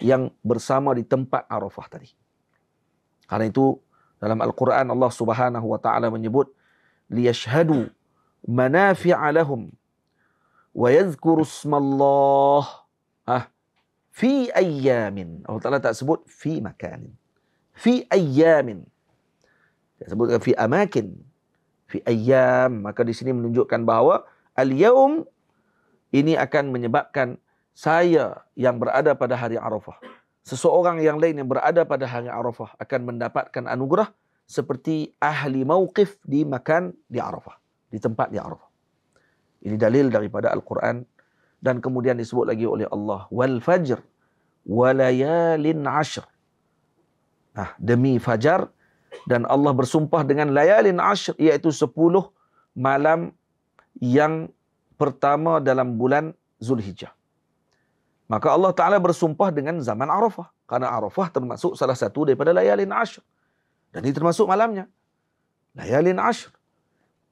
yang bersama di tempat Arafah tadi. Karena itu dalam Al-Quran Allah Subhanahu wa taala menyebut liyashhadu manafi'a lahum wa yadhkuru ismallah. Ah fi ayyamin. Allah Taala tak sebut fi makanin fi ayyamin. Dia sebutkan fi amakin. Fi ayyam. Maka di sini menunjukkan bahawa al-yawm ini akan menyebabkan saya yang berada pada hari Arafah. Seseorang yang lain yang berada pada hari Arafah akan mendapatkan anugerah seperti ahli mauqif di makan di Arafah. Di tempat di Arafah. Ini dalil daripada Al-Quran. Dan kemudian disebut lagi oleh Allah. Wal fajr walayalin ashr. Nah, demi fajar dan Allah bersumpah dengan layalin ashr iaitu 10 malam yang pertama dalam bulan Zulhijjah. Maka Allah Taala bersumpah dengan zaman Arafah karena Arafah termasuk salah satu daripada layalin ashr. Dan ini termasuk malamnya. Layalin ashr.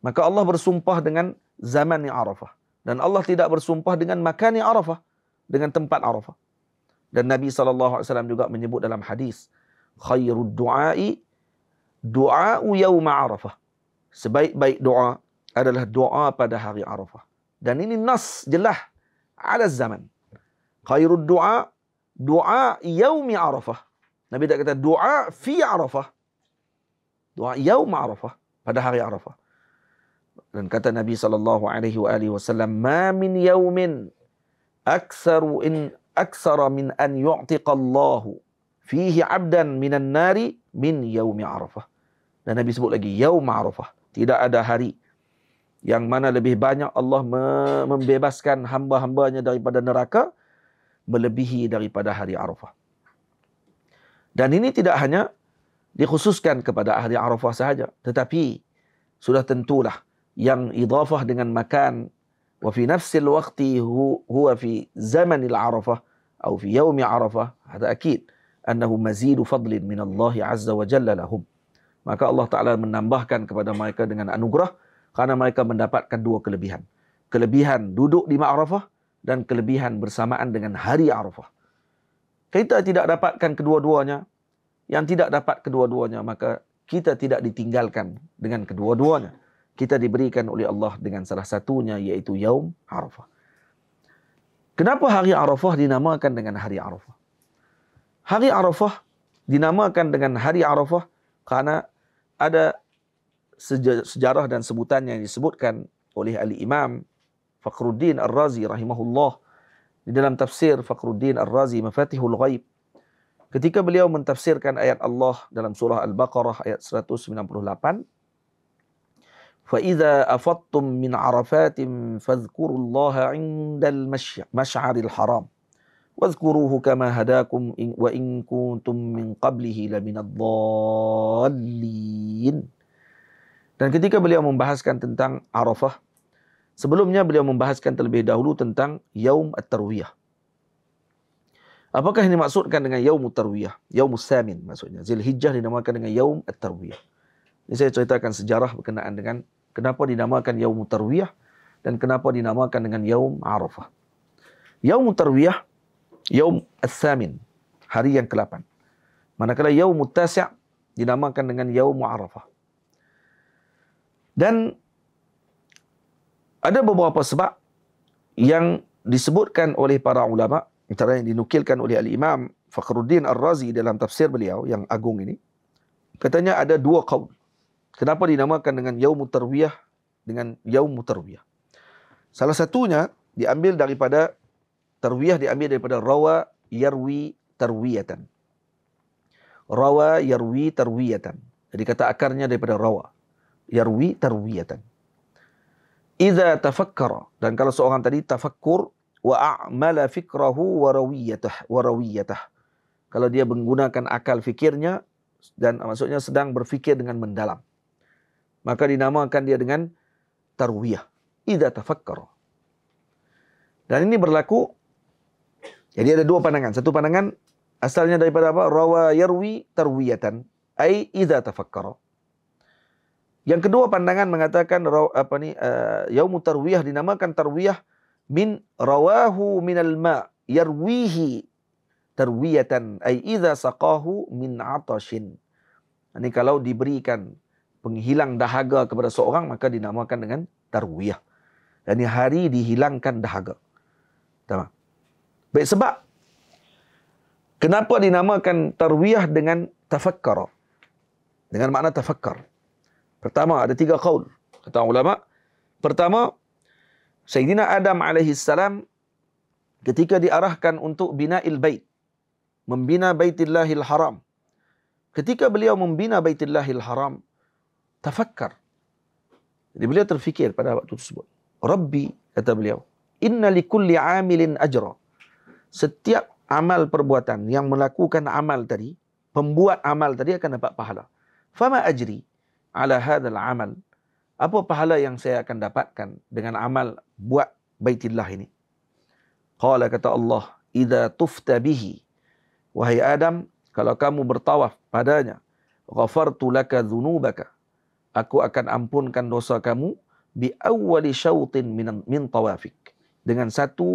Maka Allah bersumpah dengan zaman Arafah dan Allah tidak bersumpah dengan makan Arafah dengan tempat Arafah. Dan Nabi wasallam juga menyebut dalam hadis khairud du'ai du'a'u yawma arafah. Sebaik-baik doa adalah doa pada hari Arafah. Dan ini nas jelas ala zaman. Khairud du'a du'a yaumi Arafah. Nabi tak kata doa fi Arafah. Doa yaum Arafah pada hari Arafah. Dan kata Nabi sallallahu alaihi wa alihi wasallam, "Ma min yaumin aktsaru in aktsara min an yu'tiqa Allahu fihi abdan minan nari min yaumi arafah. Dan Nabi sebut lagi yaum arafah. Tidak ada hari yang mana lebih banyak Allah membebaskan hamba-hambanya daripada neraka melebihi daripada hari arafah. Dan ini tidak hanya dikhususkan kepada hari arafah sahaja. Tetapi sudah tentulah yang idafah dengan makan wa fi nafsil waqti huwa fi zamanil arafah atau fi yaumi arafah. Hada akid annahu mazidu fadlin min Allah azza wa jalla lahum. Maka Allah Taala menambahkan kepada mereka dengan anugerah karena mereka mendapatkan dua kelebihan. Kelebihan duduk di Ma'rafah dan kelebihan bersamaan dengan hari Arafah. Kita tidak dapatkan kedua-duanya. Yang tidak dapat kedua-duanya maka kita tidak ditinggalkan dengan kedua-duanya. Kita diberikan oleh Allah dengan salah satunya yaitu Yaum Arafah. Kenapa hari Arafah dinamakan dengan hari Arafah? Hari Arafah dinamakan dengan Hari Arafah karena ada sejarah dan sebutan yang disebutkan oleh Ali Imam Fakhruddin Ar-Razi rahimahullah di dalam tafsir Fakhruddin Ar-Razi Mafatihul Ghaib ketika beliau mentafsirkan ayat Allah dalam surah Al-Baqarah ayat 198 فَإِذَا أَفَضْتُم مِّنْ عَرَفَاتٍ فَاذْكُرُوا اللَّهَ عِندَ الْمَشْعَرِ الْحَرَامِ واذكروه كما هداكم min كنتم la min لمن الضالين dan ketika beliau membahaskan tentang Arafah sebelumnya beliau membahaskan terlebih dahulu tentang Yaum At-Tarwiyah. Apakah ini maksudkan dengan Yaum At-Tarwiyah? Yaum Samin maksudnya. Zilhijjah dinamakan dengan Yaum At-Tarwiyah. Ini saya ceritakan sejarah berkenaan dengan kenapa dinamakan Yaum At-Tarwiyah dan kenapa dinamakan dengan Yaum Arafah. Yaum At-Tarwiyah Yaum Al-Thamin, hari yang ke-8. Manakala Yaum Al-Tasi' dinamakan dengan Yaum Arafah. Dan ada beberapa sebab yang disebutkan oleh para ulama, antara yang dinukilkan oleh Al-Imam Fakhruddin Ar-Razi dalam tafsir beliau yang agung ini. Katanya ada dua kaum. Kenapa dinamakan dengan Yaum Tarwiyah dengan Yaum Tarwiyah? Salah satunya diambil daripada Tarwiyah diambil daripada rawa yarwi tarwiyatan. rawa yarwi tarwiyatan. Jadi kata akarnya daripada rawa. Yarwi tarwiyatan. Iza tafakkara. Dan kalau seorang tadi tafakkur wa a'mala fikrahu wa rawiyatah. Kalau dia menggunakan akal fikirnya dan maksudnya sedang berfikir dengan mendalam. Maka dinamakan dia dengan tarwiyah. Iza tafakkara. Dan ini berlaku jadi ada dua pandangan. Satu pandangan asalnya daripada apa? Rawa yarwi tarwiyatan. Ai idza tafakkara. Yang kedua pandangan mengatakan apa ni uh, yaumut tarwiyah dinamakan tarwiyah min rawahu minal ma yarwihi tarwiyatan ai idza saqahu min atashin. Ini kalau diberikan penghilang dahaga kepada seorang maka dinamakan dengan tarwiyah. Dan hari dihilangkan dahaga. Tamam. Baik sebab kenapa dinamakan tarwiyah dengan tafakkar? Dengan makna tafakkar. Pertama ada tiga qaul kata ulama. Pertama Sayyidina Adam alaihi salam ketika diarahkan untuk bina bait membina Baitillahil Haram. Ketika beliau membina Baitillahil Haram, tafakkar. Jadi beliau terfikir pada waktu tersebut. Rabbi, kata beliau, inna likulli amilin ajra setiap amal perbuatan yang melakukan amal tadi, pembuat amal tadi akan dapat pahala. Fama ajri ala hadzal amal? Apa pahala yang saya akan dapatkan dengan amal buat baitillah ini? Qala kata Allah, "Idza tufta bihi" Wahai Adam, kalau kamu bertawaf padanya, ghafartu laka dzunubaka. Aku akan ampunkan dosa kamu bi awwali syautin min min tawafik. Dengan satu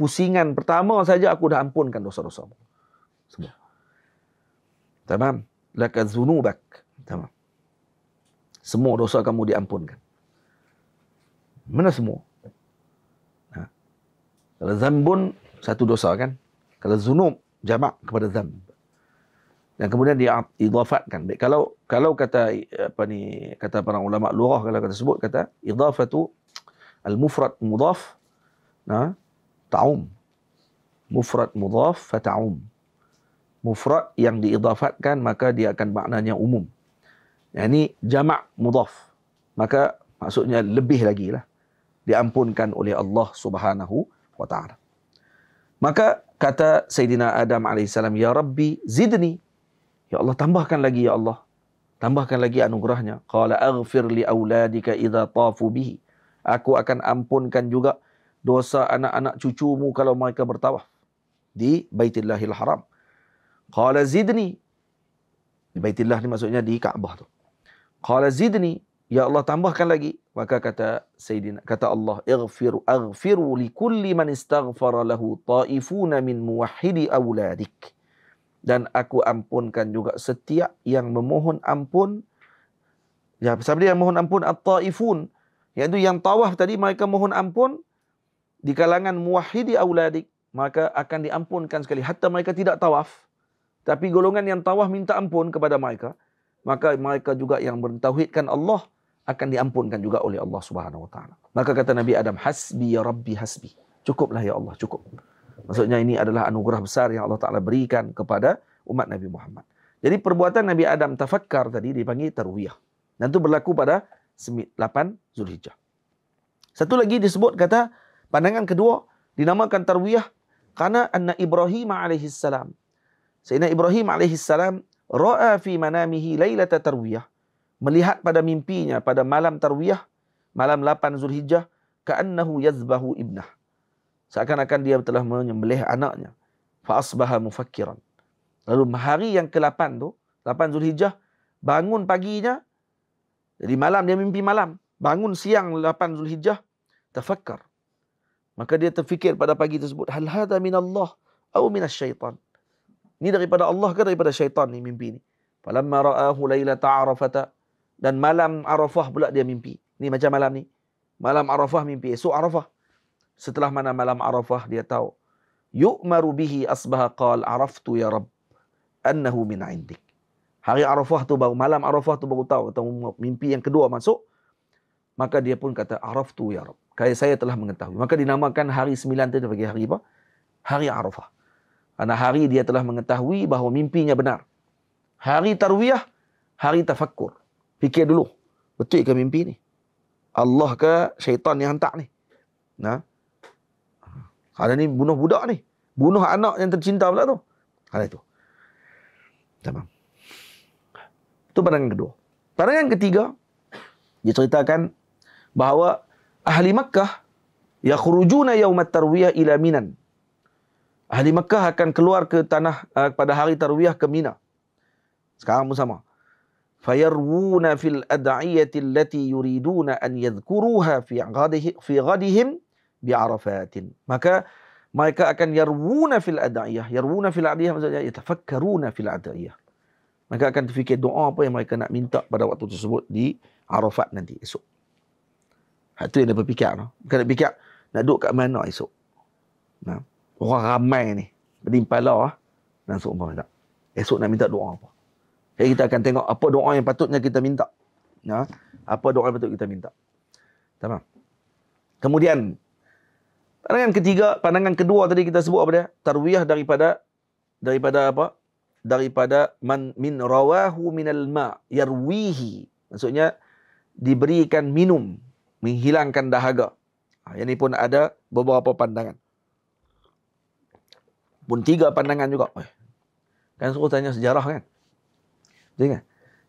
pusingan pertama saja aku dah ampunkan dosa-dosamu. Semua. Tamam. Laka zunubak. Tamam. Semua dosa kamu diampunkan. Mana semua? Ha. Kalau zambun, satu dosa kan? Kalau zunub, jamak kepada zamb. Dan kemudian dia idafatkan. Baik, kalau kalau kata apa ni kata para ulama lughah kalau kata sebut kata idafatu al-mufrad mudaf nah ta'um. Mufrad mudhaf fata'um. Mufrad yang diidafatkan maka dia akan maknanya umum. Yang ini jamak mudhaf. Maka maksudnya lebih lagi lah. Diampunkan oleh Allah subhanahu wa ta'ala. Maka kata Sayyidina Adam AS, Ya Rabbi zidni. Ya Allah tambahkan lagi ya Allah. Tambahkan lagi anugerahnya. Qala aghfir li awladika idha tafu bihi. Aku akan ampunkan juga dosa anak-anak cucumu kalau mereka bertawaf di Baitillahil Haram. Qala zidni. Di Baitillah ni maksudnya di Kaabah tu. Qala zidni, ya Allah tambahkan lagi. Maka kata Sayyidina, kata Allah, "Ighfir aghfiru li kulli man istaghfara lahu ta'ifuna min muwahhidi auladik." Dan aku ampunkan juga setiap yang memohon ampun Ya, siapa dia yang mohon ampun? At-ta'ifun. Iaitu yang tawaf tadi mereka mohon ampun di kalangan muwahhidi auladik maka akan diampunkan sekali. Hatta mereka tidak tawaf tapi golongan yang tawaf minta ampun kepada mereka maka mereka juga yang bertauhidkan Allah akan diampunkan juga oleh Allah Subhanahu wa taala. Maka kata Nabi Adam hasbi ya rabbi hasbi. Cukuplah ya Allah cukup. Maksudnya ini adalah anugerah besar yang Allah taala berikan kepada umat Nabi Muhammad. Jadi perbuatan Nabi Adam tafakkar tadi dipanggil tarwiyah. Dan itu berlaku pada 8 Zulhijjah. Satu lagi disebut kata Pandangan kedua dinamakan tarwiyah karena anna Ibrahim alaihi salam. Sayyidina Ibrahim alaihi salam ra'a fi manamihi lailata tarwiyah. Melihat pada mimpinya pada malam tarwiyah, malam 8 Zulhijjah, ka'annahu yazbahu ibnah. Seakan-akan dia telah menyembelih anaknya. Fa asbaha mufakkiran. Lalu hari yang ke-8 tu, 8 Zulhijjah, bangun paginya, jadi malam dia mimpi malam. Bangun siang 8 Zulhijjah, tafakkar. Maka dia terfikir pada pagi tersebut, hal hadha min Allah atau min syaitan. Ini daripada Allah ke daripada syaitan ni mimpi ni. Falamma ra'ahu lailata arafata dan malam Arafah pula dia mimpi. Ni macam malam ni. Malam Arafah mimpi esok Arafah. Setelah mana malam Arafah dia tahu. Yu'maru bihi asbaha qal araftu ya Rabb annahu min indik. Hari Arafah tu baru malam Arafah tu baru tahu atau mimpi yang kedua masuk maka dia pun kata araftu ya Rabb kaya saya telah mengetahui. Maka dinamakan hari sembilan itu bagi hari apa? Hari Arafah. Karena hari dia telah mengetahui bahawa mimpinya benar. Hari tarwiyah, hari tafakkur. Fikir dulu. Betul ke mimpi ni? Allah ke syaitan yang hantar ni? Nah. Ada ni bunuh budak ni. Bunuh anak yang tercinta pula tu. Ada itu. Tamam. Itu pandangan kedua. Pandangan ketiga, dia ceritakan bahawa ahli Makkah yakhrujuna yaumat tarwiyah ila Minan. Ahli Makkah akan keluar ke tanah uh, pada hari tarwiyah ke Mina. Sekarang pun sama. Fayarwuna fil ad'iyati allati yuriduna an yadhkuruha fi ghadihi fi ghadihim bi Arafatin. Maka mereka akan yarwuna fil ad'iyah. Yarwuna fil ad'iyah maksudnya yatafakkaruna fil ad'iyah. Mereka akan terfikir doa apa yang mereka nak minta pada waktu tersebut di Arafat nanti esok. Itu yang dia berfikir. No? Bukan nak fikir nak duduk kat mana esok. Nah. Orang ramai ni. Berimpala lah. Dan seumpama tak. Esok nak minta doa apa. Jadi kita akan tengok apa doa yang patutnya kita minta. Ya. Apa doa yang patut kita minta. Tamam. Kemudian, pandangan ketiga, pandangan kedua tadi kita sebut apa dia? Tarwiyah daripada, daripada apa? Daripada man, min rawahu minal ma' yarwihi. Maksudnya, diberikan minum. Menghilangkan dahaga. Ha, yang ini pun ada beberapa pandangan pun tiga pandangan juga. Eh, kan suruh tanya sejarah kan? Jangan.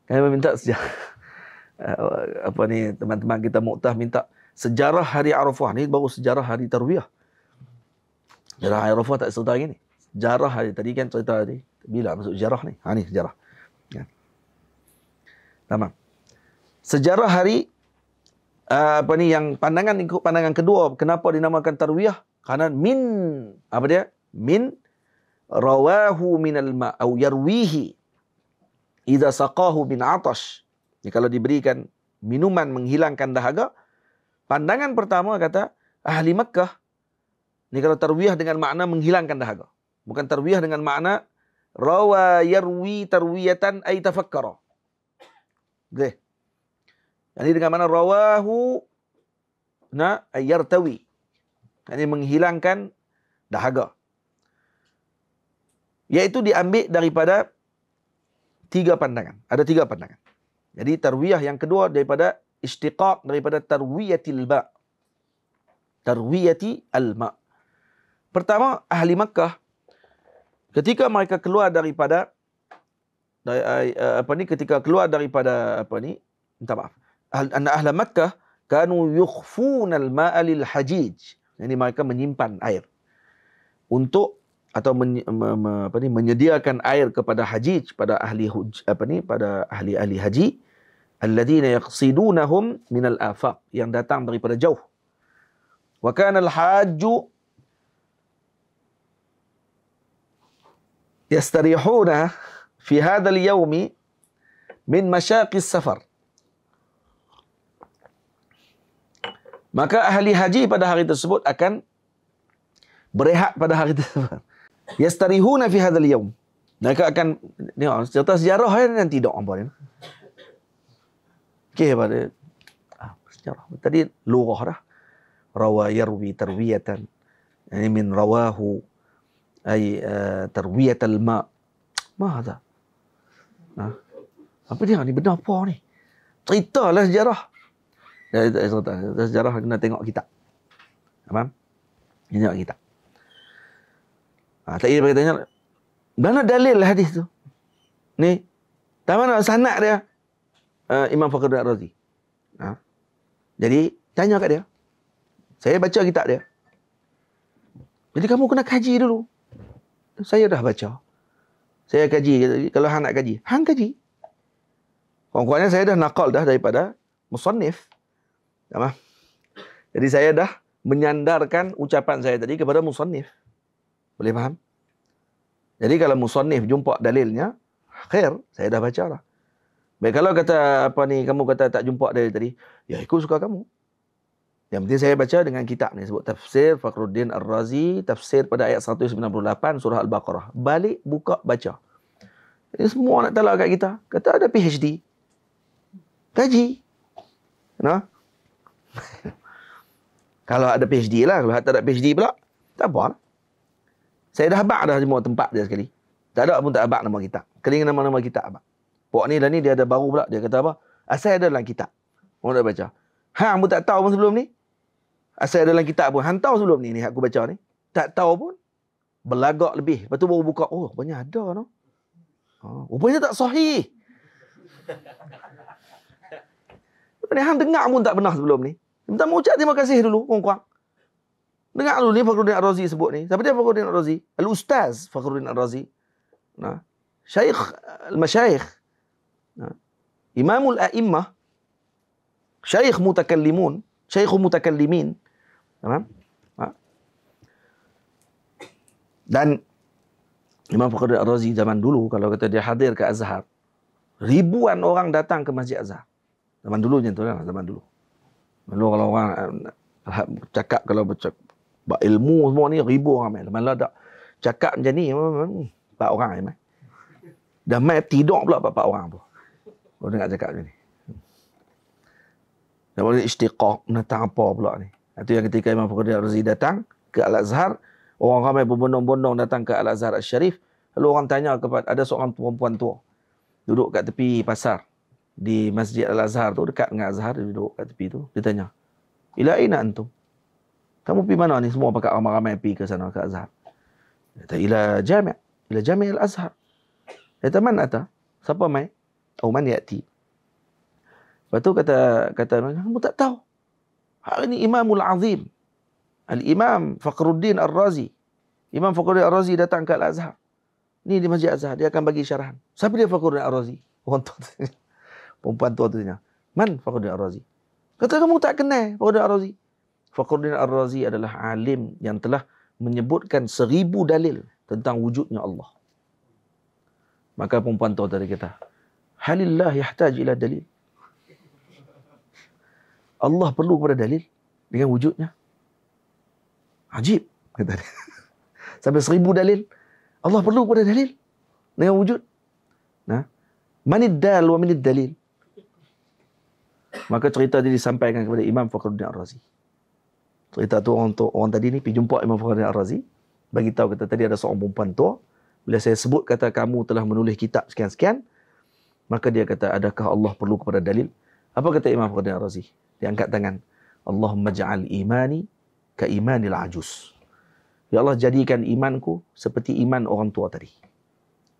Kan minta sejarah. apa ni teman-teman kita Muqtah minta sejarah hari Arafah ni baru sejarah hari Tarwiyah. Sejarah hari Arafah tak cerita lagi ni. Sejarah hari tadi kan cerita tadi. Bila masuk sejarah ni? Ha ni sejarah. Ya. Tamam. Sejarah hari uh, apa ni yang pandangan ikut pandangan kedua kenapa dinamakan Tarwiyah? Karena min apa dia? Min rawahu minal ma au yarwihi idza saqahu bin atash Jadi kalau diberikan minuman menghilangkan dahaga pandangan pertama kata ahli Makkah ni kalau tarwiyah dengan makna menghilangkan dahaga bukan tarwiyah dengan makna rawa yarwi tarwiyatan ay tafakkara okey ini dengan mana rawahu na ayartawi ini menghilangkan dahaga Iaitu diambil daripada tiga pandangan. Ada tiga pandangan. Jadi tarwiyah yang kedua daripada istiqaq daripada tarwiyatil ba. Tarwiyati al-ma. Pertama, ahli Makkah ketika mereka keluar daripada eh, apa ni ketika keluar daripada apa ni minta maaf ahli makkah kanu yukhfuna al-ma'a lil hajij yani mereka menyimpan air untuk atau men, me, me, apa ni menyediakan air kepada haji pada ahli huj, apa ni pada ahli-ahli haji alladhina yaqsidunahum min al-afaq yang datang daripada jauh wa kana al-hajju yastarihuna fi hadha al-yawmi min mashaqi safar maka ahli haji pada hari tersebut akan berehat pada hari tersebut yastarihuna fi hadzal yawm. Mereka akan tengok cerita sejarah kan nanti dok apa ni. Okey apa dia? Ah, sejarah. Tadi lurah dah. Rawa yarwi tarwiyatan. Ini min rawahu ay uh, tarwiyat al-ma. Ma hada? Ha? Apa dia ni benar apa ni? Ceritalah sejarah. Ya, cerita. Sejarah kena tengok kitab. Faham? Tengok kitab. Ha, tak dia tanya, mana dalil lah hadis tu? Ni, tak mana sanak dia? Uh, Imam Fakhruddin Razi. Ha? Jadi, tanya kat dia. Saya baca kitab dia. Jadi, kamu kena kaji dulu. Saya dah baca. Saya kaji. Kalau hang nak kaji, hang kaji. Kurang-kurangnya saya dah nakal dah daripada musannif. Jadi, saya dah menyandarkan ucapan saya tadi kepada musannif. Boleh faham? Jadi kalau musannif jumpa dalilnya, khair, saya dah baca lah. Baik kalau kata apa ni kamu kata tak jumpa dalil tadi, ya ikut suka kamu. Yang penting saya baca dengan kitab ni sebut tafsir Fakhruddin Ar-Razi, tafsir pada ayat 198 surah Al-Baqarah. Balik buka baca. Ini semua nak talak kat kita. Kata ada PhD. Kaji. Nah. kalau ada PhD lah, kalau tak ada PhD pula, tak apa. Saya dah habak dah semua tempat dia sekali. Tak ada pun tak abak nama kitab. Keling nama-nama kitab abak. Pok ni dah ni dia ada baru pula. Dia kata apa? Asal ada dalam kitab. Orang tak baca. Hang pun tak tahu pun sebelum ni. Asal ada dalam kitab pun. Hang tahu sebelum ni ni aku baca ni. Tak tahu pun. Belagak lebih. Lepas tu baru buka. Oh, banyak ada no. Oh, rupanya tak sahih. Ni hang dengar pun tak pernah sebelum ni. Minta mau ucap terima kasih dulu, kurang-kurang. Dengar dulu ni Fakhruddin Ar-Razi sebut ni. Siapa dia Fakhruddin Ar-Razi? Al-Ustaz Fakhruddin Ar-Razi. Nah. Syekh al-Masyayikh. Nah. Imamul A'immah. Syekh mutakallimun. Syekh mutakallimin. Faham? Ha? Dan Imam Fakhruddin Ar-Razi zaman dulu kalau kata dia hadir ke Azhar, ribuan orang datang ke Masjid Azhar. Zaman dulu macam tu lah, zaman dulu. Dulu kalau orang eh, cakap kalau bercakap ilmu semua ni ribu orang main. Malah tak cakap macam ni empat orang main. Dah main tidur pula empat orang tu. Kau dengar cakap macam ni. Dan boleh istiqah menentang apa pula ni. Itu yang ketika Imam Fakhrudin Razi datang ke Al-Azhar. Orang ramai berbondong-bondong datang ke Al-Azhar Al-Sharif. Lalu orang tanya kepada ada seorang perempuan tua. Duduk kat tepi pasar. Di Masjid Al-Azhar tu. Dekat dengan Azhar. Dia duduk kat tepi tu. Dia tanya. Ila ina antum? Kamu pergi mana ni? Semua pakai ramai-ramai pergi ke sana, ke Azhar. Dia kata, ila jami' ila jami' al-Azhar. Dia kata, mana kata? Siapa mai? Oh, man ya'ti. Lepas tu kata, kata, kamu tak tahu. Hari ini Imamul Azim. Al-Imam Fakhruddin Ar-Razi. Imam Fakhruddin Ar-Razi datang ke Al-Azhar. Ni di Masjid Azhar. Dia akan bagi syarahan. Siapa dia Fakhruddin Ar-Razi? Orang tu. Perempuan tua tu tanya. Man Fakhruddin Ar-Razi? Kata kamu tak kenal Fakhruddin Ar-Razi. Fakhruddin Ar-Razi adalah alim yang telah menyebutkan seribu dalil tentang wujudnya Allah. Maka perempuan tua tadi kata, Halillah yahtaj ila dalil. Allah perlu kepada dalil dengan wujudnya. Ajib. Kata dia. Sampai seribu dalil. Allah perlu kepada dalil dengan wujud. Nah, manid dal wa manid dalil. Maka cerita ini disampaikan kepada Imam Fakhruddin Ar-Razi. Cerita tu orang tu orang tadi ni pergi jumpa Imam Fakhruddin Ar-Razi bagi tahu kata tadi ada seorang perempuan tua. Bila saya sebut kata kamu telah menulis kitab sekian-sekian maka dia kata adakah Allah perlu kepada dalil? Apa kata Imam Fakhruddin Ar-Razi? Dia angkat tangan. Allahumma ja'al imani ka imanil ajus. Ya Allah jadikan imanku seperti iman orang tua tadi.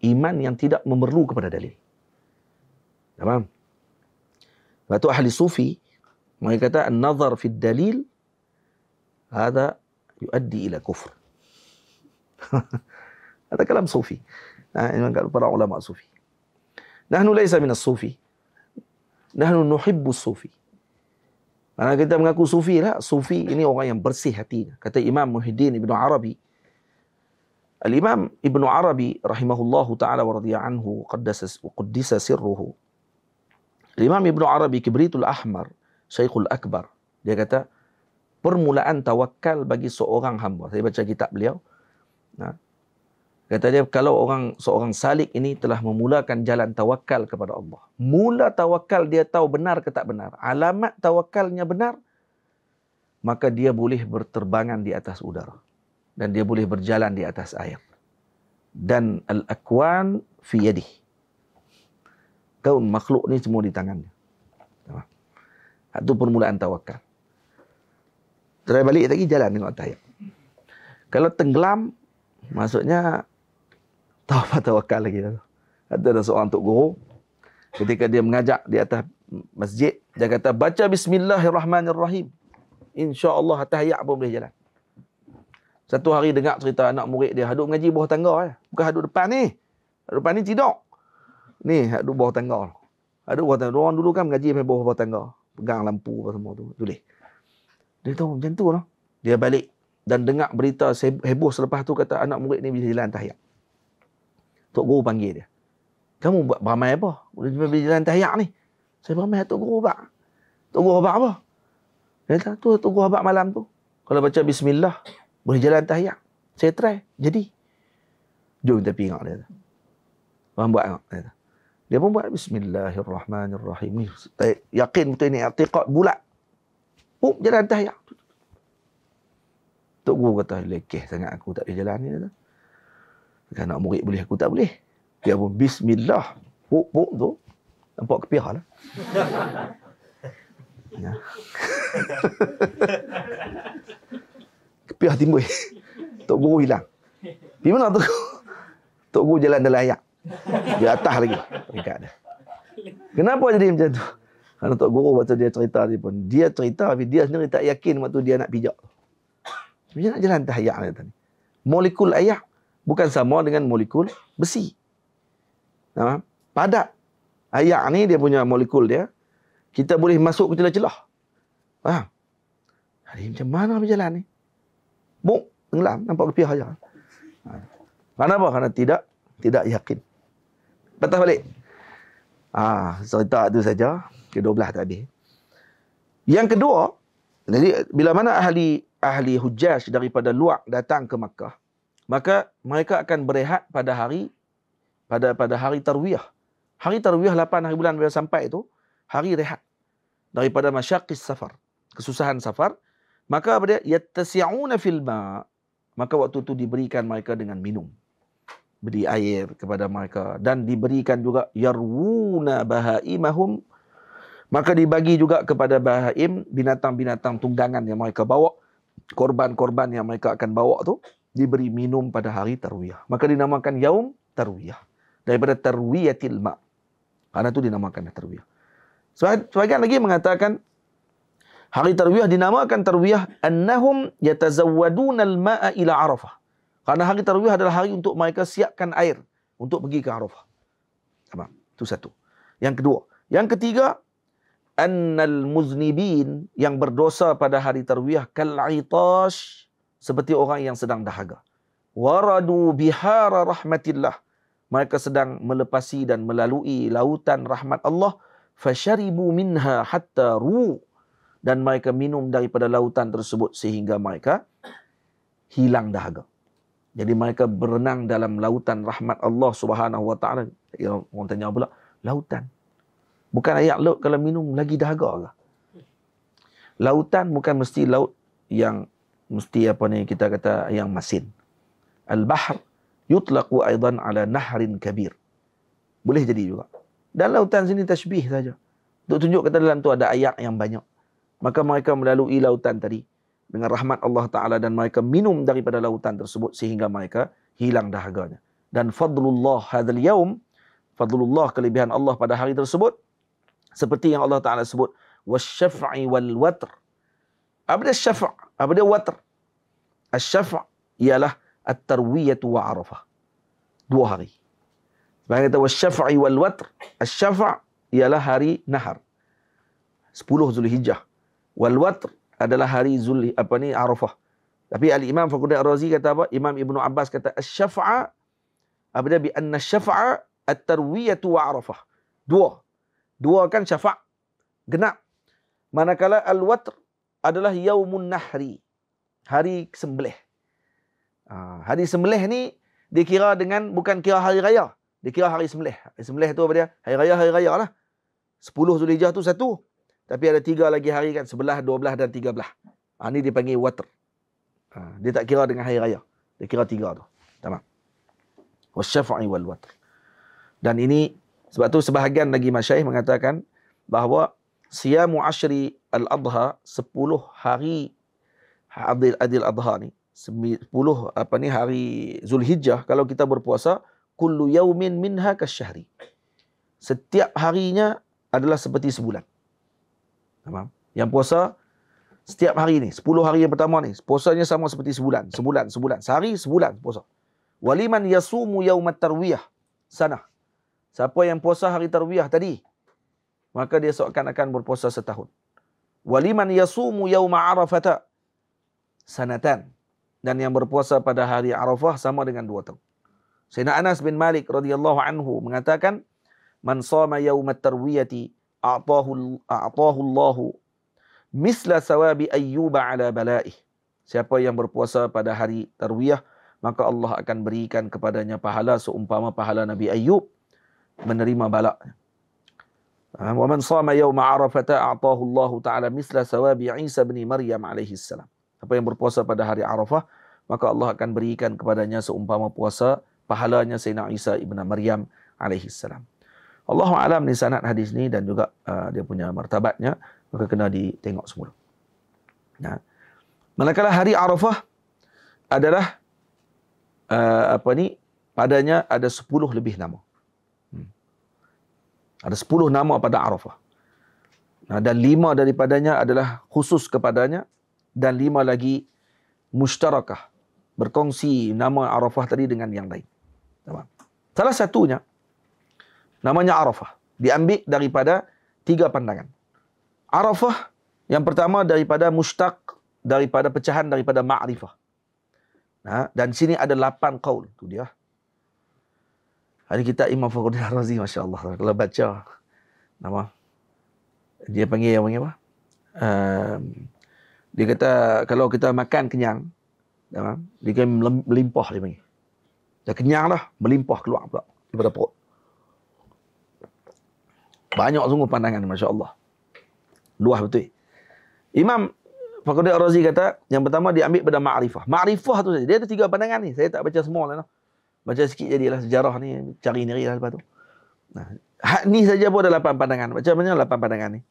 Iman yang tidak memerlu kepada dalil. Faham? فاتوا أهل صوفي مايكتا النظر في الدليل هذا يؤدي إلى كفر. هذا كلام صوفي. بلا علماء صوفي. نحن ليس من الصوفي. نحن نحب الصوفي. أنا كده mengaku صوفي لا صوفي إني orang yang bersih hatinya kata Imam Muhyiddin Ibn الإمام ابن عربي رحمه الله تعالى ورضي عنه وقدس وقدس سره. Al-Imam Ibn Arabi Kibritul Ahmar Syekhul Akbar. Dia kata, permulaan tawakal bagi seorang hamba. Saya baca kitab beliau. Nah. Kata dia, kalau orang seorang salik ini telah memulakan jalan tawakal kepada Allah. Mula tawakal dia tahu benar ke tak benar. Alamat tawakalnya benar. Maka dia boleh berterbangan di atas udara. Dan dia boleh berjalan di atas air. Dan al-akwan fi yadih. Kaun makhluk ni semua di tangannya. Itu permulaan tawakal. Try balik lagi jalan tengok tahiyat. Kalau tenggelam, maksudnya apa tawakal lagi. Ada ada seorang tok guru, ketika dia mengajak di atas masjid, dia kata, baca bismillahirrahmanirrahim. InsyaAllah tahiyat pun boleh jalan. Satu hari dengar cerita anak murid dia, haduk mengaji bawah tangga. Eh. Bukan haduk depan ni. Depan ni tidur. Ni haduk bawah tangga. Haduk bawah tangga. Orang dulu kan mengaji bawah, bawah tangga. Pegang lampu apa semua tu. Tulis. Dia tahu macam tu lah. Dia balik dan dengar berita heboh selepas tu kata anak murid ni bisa jalan tahiyat. Tok guru panggil dia. Kamu buat beramai apa? Boleh boleh jalan tahiyat ni. Saya beramai Tok guru abak. Tok guru abak apa? Dia kata, tu Tok guru abak malam tu. Kalau baca bismillah, boleh jalan tahiyat. Saya try. Jadi. Jom kita pergi dia. Orang buat tengok. Dia, dia pun buat bismillahirrahmanirrahim. Ni, yakin betul ini artiqat bulat. Oh, jalan tahiyat. Tok guru kata, lekeh sangat aku tak boleh jalan ni. Kan nak murid boleh, aku tak boleh. Dia pun bismillah. Puk, puk tu. Nampak kepiah lah. ya. kepiah timbul. Tok Guru hilang. Di mana tu? Tok Guru jalan dalam ayak. Di atas lagi. Dekat dia. Kenapa jadi macam tu? Kerana Tok Guru waktu dia cerita dia pun. Dia cerita tapi dia sendiri tak yakin waktu dia nak pijak. Macam nak jalan atas ayak ni. Molekul ayak bukan sama dengan molekul besi. Nah, padat. Ayak ni dia punya molekul dia. Kita boleh masuk ke celah-celah. Faham? Jadi macam mana berjalan ni? Buk, tenggelam. Nampak kepiah saja. Kenapa? Kerana tidak tidak yakin. Patah balik. Ah, cerita itu saja. Ke-12 tadi. Yang kedua, jadi bila mana ahli ahli hujjaj daripada luar datang ke Makkah, maka mereka akan berehat pada hari pada pada hari tarwiyah. Hari tarwiyah 8 hari bulan bila sampai itu hari rehat daripada masyaqqis safar, kesusahan safar, maka apa dia yattasi'una fil ma' maka waktu itu diberikan mereka dengan minum beri air kepada mereka. Dan diberikan juga yarwuna bahaimahum. Maka dibagi juga kepada bahaim binatang-binatang tunggangan yang mereka bawa korban-korban yang mereka akan bawa tu diberi minum pada hari tarwiyah. Maka dinamakan yaum tarwiyah daripada tarwiyatil ma. Karena itu dinamakan tarwiyah. Sebagian lagi mengatakan hari tarwiyah dinamakan tarwiyah annahum yatazawwaduna al-ma'a ila arafah kerana hari Tarwiyah adalah hari untuk mereka siapkan air untuk pergi ke Arafah. Apa? Itu satu. Yang kedua. Yang ketiga, annal muznibin yang berdosa pada hari Tarwiyah kal'itash seperti orang yang sedang dahaga. Waradu bihara rahmatillah. Mereka sedang melepasi dan melalui lautan rahmat Allah. Fasharibu minha hatta ru. Dan mereka minum daripada lautan tersebut sehingga mereka hilang dahaga. Jadi mereka berenang dalam lautan rahmat Allah Subhanahu Wa Taala. Ya, orang tanya pula, lautan. Bukan ayat laut kalau minum lagi dahaga lah. Lautan bukan mesti laut yang mesti apa ni kita kata yang masin. Al-bahr yutlaqu aidan ala nahrin kabir. Boleh jadi juga. Dan lautan sini tashbih saja. Untuk tunjuk kata dalam tu ada ayat yang banyak. Maka mereka melalui lautan tadi dengan rahmat Allah Ta'ala dan mereka minum daripada lautan tersebut sehingga mereka hilang dahaganya. Dan fadlullah hadal yaum, fadlullah kelebihan Allah pada hari tersebut, seperti yang Allah Ta'ala sebut, wasyaf'i wal watr. Apa dia syafa' Apa dia watr? Asyaf' ialah at-tarwiyatu wa arafah. Dua hari. Sebab kata wasyaf'i wal watr. Asyaf' ialah hari nahar. Sepuluh Zulhijjah. Wal watr adalah hari Zul apa ni Arafah. Tapi Al Imam Fakhruddin Ar-Razi kata apa? Imam Ibnu Abbas kata asy-syaf'a apa dia bi anna syaf'a at-tarwiyatu wa Arafah. Dua. Dua kan syafa' genap. Manakala al-watr adalah yaumun nahri. Hari sembelih. Ha, hari sembelih ni dikira dengan bukan kira hari raya. Dikira hari sembelih. Hari sembelih tu apa dia? Hari raya, hari raya lah. Sepuluh Zulhijjah tu satu. Tapi ada tiga lagi hari kan. Sebelah, dua belah dan tiga belah. Ha, ini dipanggil water. Ha, dia tak kira dengan hari raya. Dia kira tiga tu. Tamam. Wasyafa'i wal water. Dan ini, sebab tu sebahagian lagi masyaih mengatakan bahawa siyamu ashri al-adha, sepuluh hari adil, adil adha ni, sepuluh apa ni hari Zulhijjah, kalau kita berpuasa, kullu yaumin minha kasyahri. Setiap harinya adalah seperti sebulan. Faham? Yang puasa setiap hari ni, 10 hari yang pertama ni, puasanya sama seperti sebulan, sebulan, sebulan, sehari sebulan puasa. Waliman yasumu yaumat tarwiyah sana. Siapa yang puasa hari tarwiyah tadi, maka dia seakan akan berpuasa setahun. Waliman yasumu yauma arafata sanatan. Dan yang berpuasa pada hari Arafah sama dengan dua tahun. Sayyidina Anas bin Malik radhiyallahu anhu mengatakan, "Man shama yaumat tarwiyati a'tahu Allah misla sawabi ayyub ala balaih siapa yang berpuasa pada hari tarwiyah maka Allah akan berikan kepadanya pahala seumpama pahala Nabi Ayub menerima bala wa man sama yawm arafah a'tahu Allah taala misla sawabi Isa bin Maryam alaihi salam. Siapa yang berpuasa pada hari Arafah maka Allah akan berikan kepadanya seumpama puasa pahalanya Sayyidina Isa ibn Maryam alaihi salam. Allahu alam ni sanad hadis ni dan juga uh, dia punya martabatnya maka kena ditengok semula. Nah. Manakala hari Arafah adalah uh, apa ni padanya ada 10 lebih nama. Hmm. Ada 10 nama pada Arafah. Nah, dan lima daripadanya adalah khusus kepadanya dan lima lagi mustarakah berkongsi nama Arafah tadi dengan yang lain. Salah satunya namanya Arafah. Diambil daripada tiga pandangan. Arafah yang pertama daripada mustaq, daripada pecahan daripada ma'rifah. Nah, dan sini ada lapan qaul. Itu dia. Hari kita Imam Fakhruddin Razi, Masya Allah. Kalau baca nama, dia panggil yang panggil apa? Um, dia kata kalau kita makan kenyang, dia kan melimpah dia panggil. Dah kenyang dah, melimpah keluar pula daripada perut. Banyak sungguh pandangan Masya Allah. Luah betul. Imam Fakulti Ar-Razi kata, yang pertama diambil pada ma'rifah. Ma'rifah tu saja. Dia ada tiga pandangan ni. Saya tak baca semua lah. Baca sikit jadilah sejarah ni. Cari niri lah lepas tu. Nah, hak ni saja pun ada lapan pandangan. Baca mana lapan pandangan ni?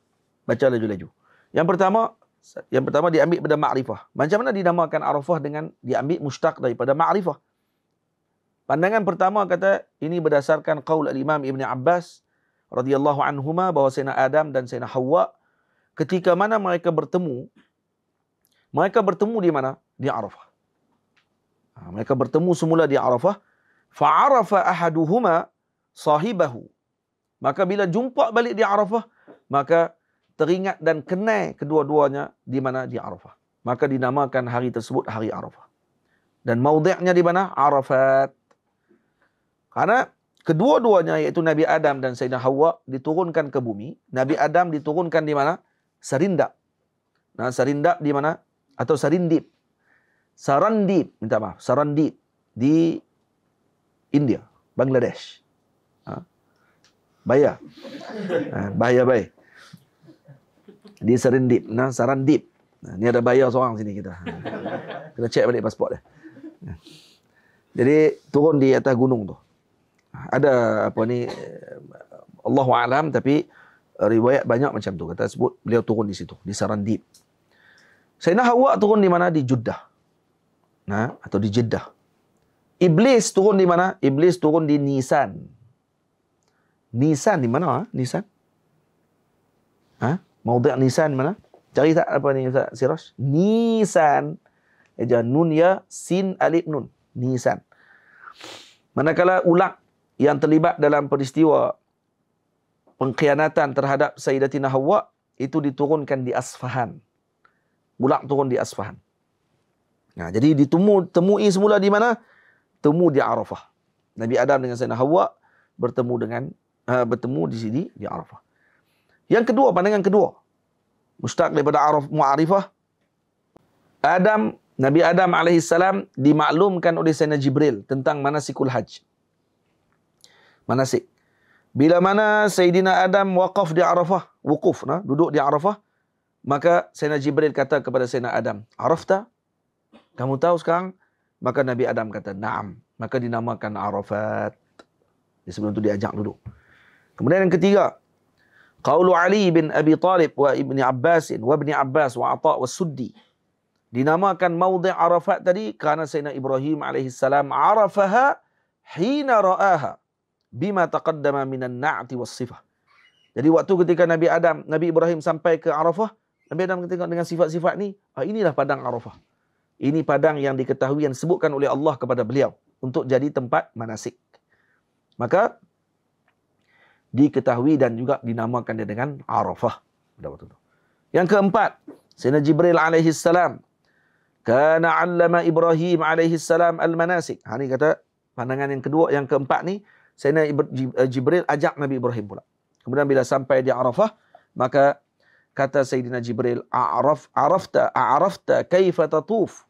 Baca laju-laju. Yang pertama, yang pertama diambil pada ma'rifah. Macam mana dinamakan Arafah dengan diambil mustaq daripada ma'rifah? Pandangan pertama kata ini berdasarkan qaul al-Imam Ibn Abbas radhiyallahu anhuma bahawa Sayyidina Adam dan Sayyidina Hawa ketika mana mereka bertemu mereka bertemu di mana? Di Arafah. Ha, mereka bertemu semula di Arafah. Fa'arafa ahaduhuma sahibahu. Maka bila jumpa balik di Arafah, maka teringat dan kenal kedua-duanya di mana? Di Arafah. Maka dinamakan hari tersebut hari Arafah. Dan maudhi'nya di mana? Arafat. Karena kedua-duanya iaitu Nabi Adam dan Sayyidina Hawa diturunkan ke bumi. Nabi Adam diturunkan di mana? Sarindap. Nah, Sarindap di mana? Atau Sarindip. Sarandip, minta maaf. Sarandip di India, Bangladesh. Ha? Bahaya. Ha, bahaya baik. Di Sarindip. Nah, Sarandip. Nah, ni ada bayar seorang sini kita. Ha. Kena cek balik pasport dia. Ha. Jadi turun di atas gunung tu ada apa ni Allah alam tapi riwayat banyak macam tu. Kata sebut beliau turun di situ di Sarandib. Sayyidina Hawa turun di mana? Di Jeddah. Nah atau di Jeddah. Iblis turun di mana? Iblis turun di Nisan. Nisan di mana ha? Nisan? Ha maudhi' Nisan mana? Cari tak apa ni Ustaz Siraj Nisan. Eja nun ya sin alif nun. Nisan. Manakala ulak yang terlibat dalam peristiwa pengkhianatan terhadap Sayyidatina Hawa itu diturunkan di Asfahan. Bulak turun di Asfahan. Nah, jadi ditemu temui semula di mana? Temu di Arafah. Nabi Adam dengan Sayyidina Hawa bertemu dengan uh, bertemu di sini di Arafah. Yang kedua, pandangan kedua. Mustaq daripada Araf Mu'arifah. Adam, Nabi Adam alaihissalam dimaklumkan oleh Sayyidina Jibril tentang manasikul haji manasik. Bila mana Sayyidina Adam waqaf di Arafah, wukuf, nah, duduk di Arafah, maka Sayyidina Jibril kata kepada Sayyidina Adam, Arafta? Kamu tahu sekarang? Maka Nabi Adam kata, Naam. Maka dinamakan Arafat. Di sebelum itu diajak duduk. Kemudian yang ketiga, Qaulu Ali bin Abi Talib wa Ibni Abbas wa Ibni Abbas wa Atta' wa Suddi. Dinamakan Mawdi' Arafat tadi kerana Sayyidina Ibrahim AS Arafaha hina ra'aha bima taqaddama minan na'ti was sifah. Jadi waktu ketika Nabi Adam, Nabi Ibrahim sampai ke Arafah, Nabi Adam tengok dengan sifat-sifat ni, ah, inilah padang Arafah. Ini padang yang diketahui yang disebutkan oleh Allah kepada beliau untuk jadi tempat manasik. Maka diketahui dan juga dinamakan dia dengan Arafah pada waktu itu. Yang keempat, Sayyidina Jibril alaihi salam kana 'allama Ibrahim alaihi salam al-manasik. Ha ni kata pandangan yang kedua, yang keempat ni Sayyidina eh, Jibril ajak Nabi Ibrahim pula. Kemudian bila sampai di Arafah, maka kata Sayyidina Jibril, "A'raf arafta a'rafta kaifa tatuf?"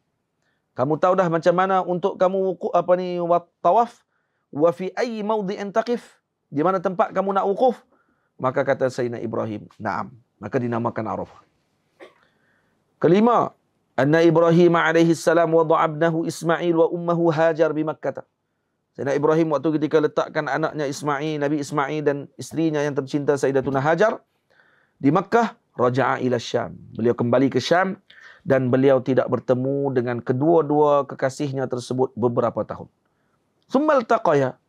Kamu tahu dah macam mana untuk kamu apa ni tawaf? Wa fi ayyi mawdi'in taqif? Di mana tempat kamu nak wukuf? Maka kata Sayyidina Ibrahim, "Na'am." Maka dinamakan Arafah. Kelima, anna Ibrahim alaihi salam wada'a ibnahu Ismail wa ummuhu Hajar di Makkah. Sayyidina Ibrahim waktu ketika letakkan anaknya Ismail, Nabi Ismail dan isterinya yang tercinta Sayyidatuna Hajar di Makkah, raja'a ila Syam. Beliau kembali ke Syam dan beliau tidak bertemu dengan kedua-dua kekasihnya tersebut beberapa tahun. Summal taqaya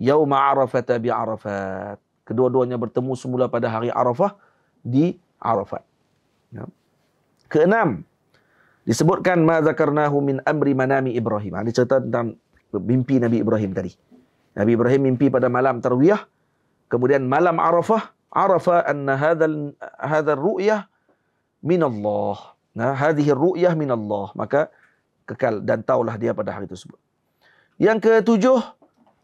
yauma Arafat bi Arafat. Kedua-duanya bertemu semula pada hari Arafah di Arafat. Ya. Keenam, disebutkan ma zakarnahu min amri manami Ibrahim. Ini cerita tentang mimpi Nabi Ibrahim tadi. Nabi Ibrahim mimpi pada malam tarwiyah, kemudian malam Arafah, arafa anna hadzal hadzal ru'yah min Allah. Nah, hadhihi ru'yah min Allah. Maka kekal dan taulah dia pada hari tersebut. Yang ketujuh,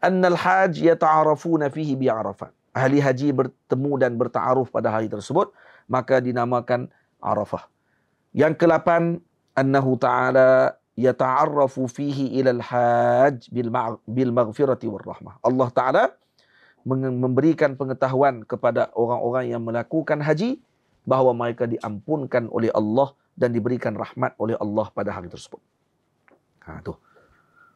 annal haj yata'arafuna fihi bi Arafah. Ahli haji bertemu dan bertaaruf pada hari tersebut, maka dinamakan Arafah. Yang kelapan, annahu ta'ala yata'arrafu fihi ila al-hajj bil maghfirati war rahmah. Allah Taala memberikan pengetahuan kepada orang-orang yang melakukan haji bahawa mereka diampunkan oleh Allah dan diberikan rahmat oleh Allah pada hari tersebut. Ha tu.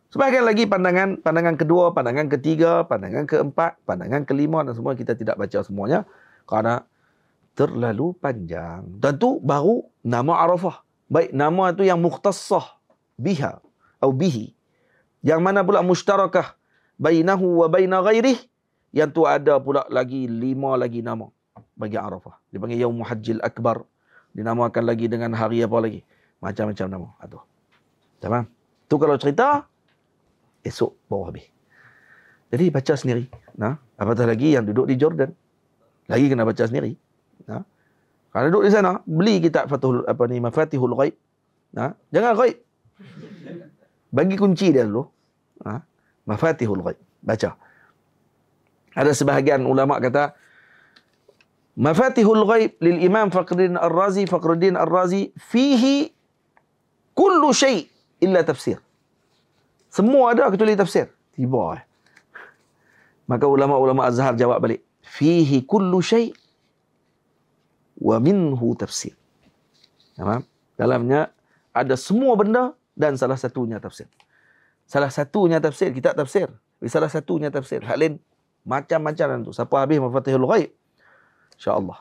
Sebahagian lagi pandangan pandangan kedua, pandangan ketiga, pandangan keempat, pandangan kelima dan semua kita tidak baca semuanya kerana terlalu panjang. Dan tu baru nama Arafah. Baik nama itu yang mukhtassah biha atau bihi. Yang mana pula mustarakah bainahu wa baina ghairih? Yang tu ada pula lagi lima lagi nama bagi Arafah. Dipanggil Yaumul Hajjil Akbar. Dinamakan lagi dengan hari apa lagi? Macam-macam nama. Aduh. Tamam tu kalau cerita esok baru habis. Jadi baca sendiri. Nah apatah lagi? Yang duduk di Jordan. Lagi kena baca sendiri. Nah. Kalau duduk di sana beli kitab Fathul apa ni Mafatihul Ghaib. Nah jangan ghaib bagi kunci dia dulu. Ha? Mafatihul ghaib. Baca. Ada sebahagian ulama kata Mafatihul ghaib lil Imam Fakhruddin Ar-Razi Fakhruddin Ar-Razi fihi kullu syai' illa tafsir. Semua ada kecuali tafsir. Tiba eh. Maka ulama-ulama Azhar jawab balik. Fihi kullu syai' wa minhu tafsir. Dalamnya ada semua benda dan salah satunya tafsir. Salah satunya tafsir, kita tafsir. Salah satunya tafsir. Hal lain macam-macam tu. Siapa habis mafatihul ghaib? InsyaAllah.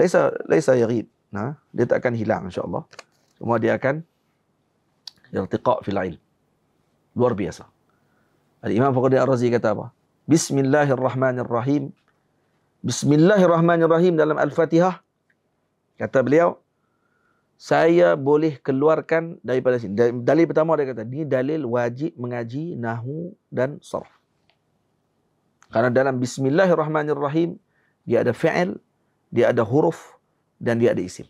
Laisa, laisa yarib. Nah, dia tak akan hilang insyaAllah. Semua dia akan irtiqa fil ilm. Luar biasa. Al-Imam Fakhruddin Ar-Razi kata apa? Bismillahirrahmanirrahim. Bismillahirrahmanirrahim dalam Al-Fatihah. Kata beliau, saya boleh keluarkan daripada sini. Dalil pertama dia kata, ini dalil wajib mengaji nahu dan sarf. Karena dalam bismillahirrahmanirrahim, dia ada fi'il, dia ada huruf, dan dia ada isim.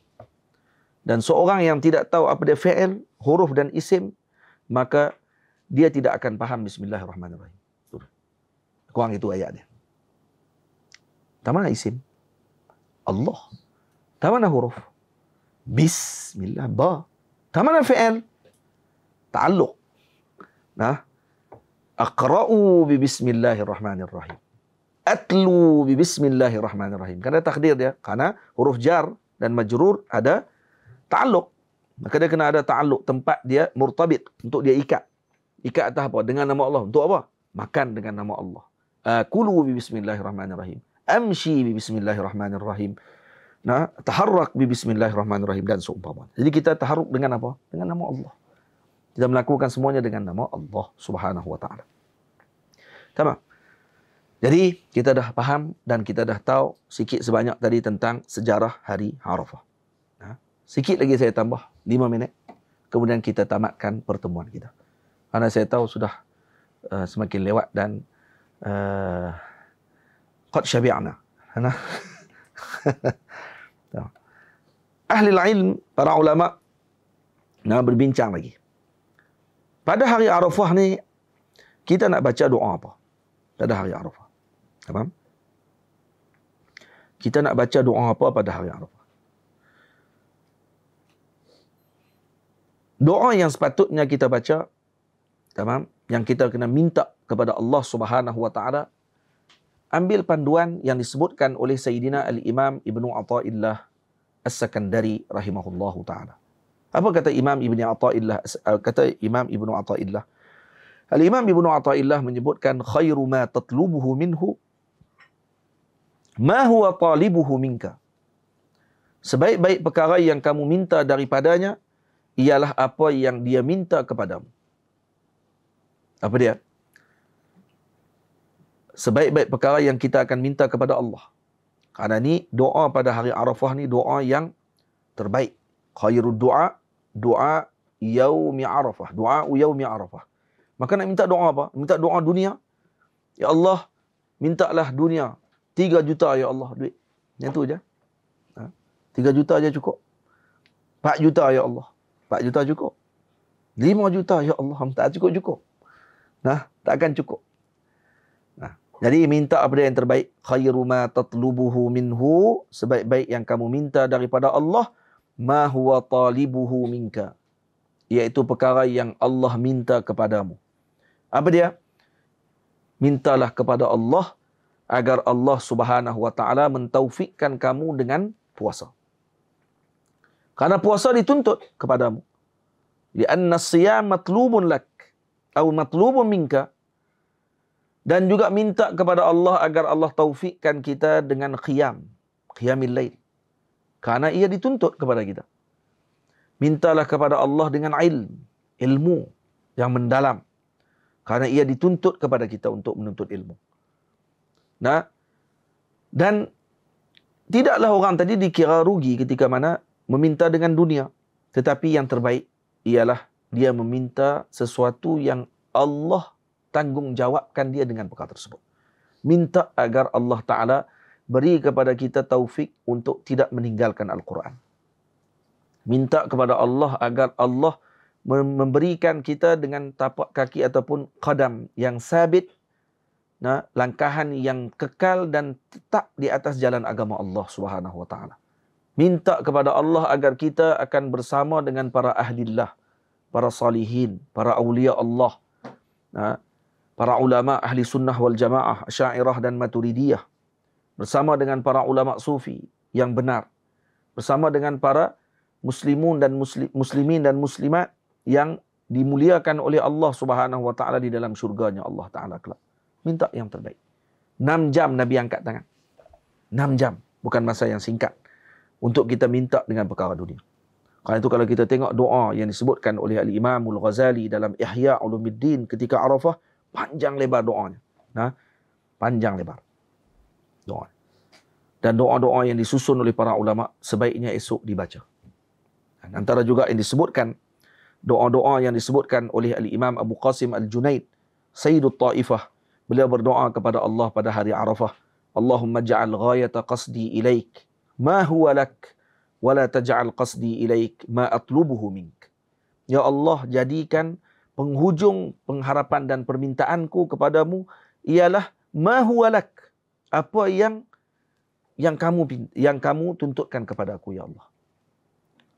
Dan seorang yang tidak tahu apa dia fi'il, huruf dan isim, maka dia tidak akan faham bismillahirrahmanirrahim. Kurang itu ayat dia. Tak mana isim? Allah. Tak mana huruf? Bismillah. Ba. Tamana fi'il. Ta'alluq. Nah. Aqra'u bi bismillahirrahmanirrahim. Atlu bi bismillahirrahmanirrahim. Karena takdir dia. Karena huruf jar dan majrur ada ta'alluq. Maka dia kena ada ta'alluq. Tempat dia murtabit. Untuk dia ikat. Ikat atas apa? Dengan nama Allah. Untuk apa? Makan dengan nama Allah. Kulu bi bismillahirrahmanirrahim. Amshi bi bismillahirrahmanirrahim nah taharrak bi bismillahirrahmanirrahim dan seumpama. Jadi kita taharruk dengan apa? Dengan nama Allah. Kita melakukan semuanya dengan nama Allah Subhanahu wa taala. Tamam. Jadi kita dah faham dan kita dah tahu sikit sebanyak tadi tentang sejarah hari Arafah. Nah, sikit lagi saya tambah 5 minit. Kemudian kita tamatkan pertemuan kita. Karena saya tahu sudah uh, semakin lewat dan uh, qad syabi'na. Nah. ahli ilm, para ulama nak berbincang lagi. Pada hari Arafah ni kita nak baca doa apa? Pada hari Arafah. Faham? Kita nak baca doa apa pada hari Arafah? Doa yang sepatutnya kita baca, tamam? Yang kita kena minta kepada Allah Subhanahu Wa Taala ambil panduan yang disebutkan oleh Sayyidina Al-Imam Ibnu Athaillah As-Sakandari rahimahullahu taala. Apa kata Imam Ibnu Athaillah kata Imam Ibnu Athaillah? Al-Imam Ibnu Athaillah menyebutkan khairu ma tatlubuhu minhu ma huwa talibuhu minka. Sebaik-baik perkara yang kamu minta daripadanya ialah apa yang dia minta kepadamu. Apa dia? Sebaik-baik perkara yang kita akan minta kepada Allah. Karena ni doa pada hari Arafah ni doa yang terbaik. Khairul doa, doa yaumi Arafah. Doa yaumi Arafah. Maka nak minta doa apa? Minta doa dunia. Ya Allah, mintalah dunia. Tiga juta ya Allah duit. Yang tu je. Ha? Tiga juta je cukup. Empat juta ya Allah. Empat juta cukup. Lima juta ya Allah. Tak cukup-cukup. Nah, takkan cukup. Jadi minta apa yang terbaik. Khairu ma tatlubuhu minhu. Sebaik-baik yang kamu minta daripada Allah. Ma huwa talibuhu minka. Iaitu perkara yang Allah minta kepadamu. Apa dia? Mintalah kepada Allah agar Allah Subhanahu wa taala mentaufikkan kamu dengan puasa. Karena puasa dituntut kepadamu. Lianna siyam matlubun lak atau matlubun minka dan juga minta kepada Allah agar Allah taufikkan kita dengan qiyam, qiyamil lail. Karena ia dituntut kepada kita. Mintalah kepada Allah dengan ilmu, ilmu yang mendalam. Karena ia dituntut kepada kita untuk menuntut ilmu. Nah, dan tidaklah orang tadi dikira rugi ketika mana meminta dengan dunia. Tetapi yang terbaik ialah dia meminta sesuatu yang Allah tanggungjawabkan dia dengan perkara tersebut. Minta agar Allah Ta'ala beri kepada kita taufik untuk tidak meninggalkan Al-Quran. Minta kepada Allah agar Allah memberikan kita dengan tapak kaki ataupun qadam yang sabit nah langkahan yang kekal dan tetap di atas jalan agama Allah Subhanahu wa taala minta kepada Allah agar kita akan bersama dengan para ahlillah para salihin para aulia Allah nah para ulama ahli sunnah wal jamaah syairah dan maturidiyah bersama dengan para ulama sufi yang benar bersama dengan para muslimun dan muslimin dan muslimat yang dimuliakan oleh Allah Subhanahu wa taala di dalam syurganya Allah taala kelak. Minta yang terbaik. 6 jam Nabi angkat tangan. 6 jam, bukan masa yang singkat untuk kita minta dengan perkara dunia. Karena itu kalau kita tengok doa yang disebutkan oleh Al-Imam Al-Ghazali dalam Ihya Ulumuddin ketika Arafah, panjang lebar doanya. Nah, panjang lebar. Doa. Dan doa-doa yang disusun oleh para ulama sebaiknya esok dibaca. Dan antara juga yang disebutkan doa-doa yang disebutkan oleh Al-Imam Abu Qasim Al-Junaid, Sayyidul Ta'ifah. Beliau berdoa kepada Allah pada hari Arafah. Allahumma ja'al ghayata qasdi ilaik ma huwa lak wa la taj'al qasdi ilaik ma atlubuhu mink. Ya Allah, jadikan penghujung pengharapan dan permintaanku kepadamu ialah ma huwa lak. Apa yang yang kamu yang kamu tuntutkan kepadaku ya Allah.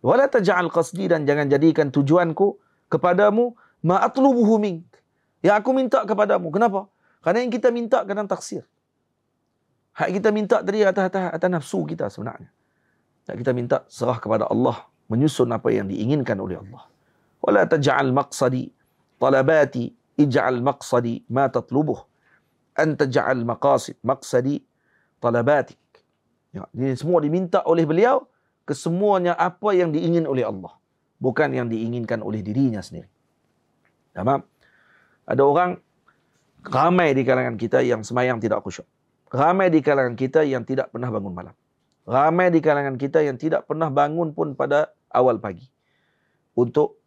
Wala taj'al qasdi dan jangan jadikan tujuanku kepadamu ma atlubuhu mink. Yang aku minta kepadamu. Kenapa? Karena yang kita minta kadang taksir. Hak kita minta tadi atas, atas, atas nafsu kita sebenarnya. Hak kita minta serah kepada Allah. Menyusun apa yang diinginkan oleh Allah. Wala taj'al maqsadi talabati ij'al maqsadi ma tatlubuh. Anta ja'al maqasid maqsadi talabatik. Ya, ini semua diminta oleh beliau kesemuanya apa yang diingin oleh Allah. Bukan yang diinginkan oleh dirinya sendiri. Tamam? Ada orang ramai di kalangan kita yang semayang tidak khusyuk. Ramai di kalangan kita yang tidak pernah bangun malam. Ramai di kalangan kita yang tidak pernah bangun pun pada awal pagi. Untuk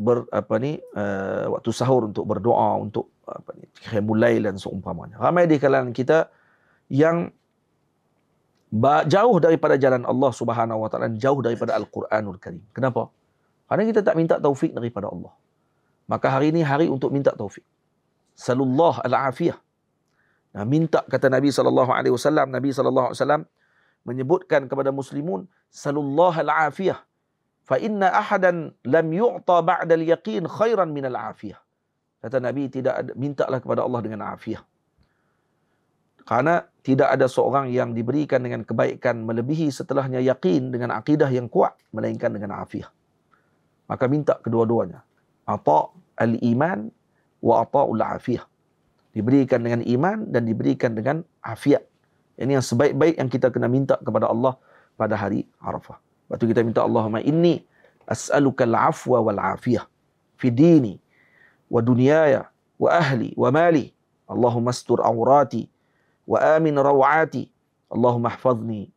ber, apa ni, uh, waktu sahur untuk berdoa, untuk apa ni, mulai dan seumpamanya. Ramai di kalangan kita yang jauh daripada jalan Allah Subhanahu wa taala jauh daripada Al-Quranul Karim. Kenapa? Karena kita tak minta taufik daripada Allah. Maka hari ini hari untuk minta taufik. Salullah al-afiyah. Nah, minta kata Nabi sallallahu alaihi wasallam, Nabi sallallahu alaihi wasallam menyebutkan kepada muslimun salullah al-afiyah. Fa inna ahadan lam yu'ta ba'da al-yaqin khairan min al-afiyah. Kata Nabi tidak ada, mintalah kepada Allah dengan afiyah. Karena tidak ada seorang yang diberikan dengan kebaikan melebihi setelahnya yakin dengan akidah yang kuat melainkan dengan afiah. Maka minta kedua-duanya. Ata al-iman wa ata'ul afiyah. Diberikan dengan iman dan diberikan dengan afiat. Ini yang sebaik-baik yang kita kena minta kepada Allah pada hari Arafah. Waktu kita minta Allahumma inni as'aluka al-afwa wal afiyah fi dini wa dunyaya wa ahli wa mali. Allahumma astur awrati wa amin rawati. Allahumma hafadhni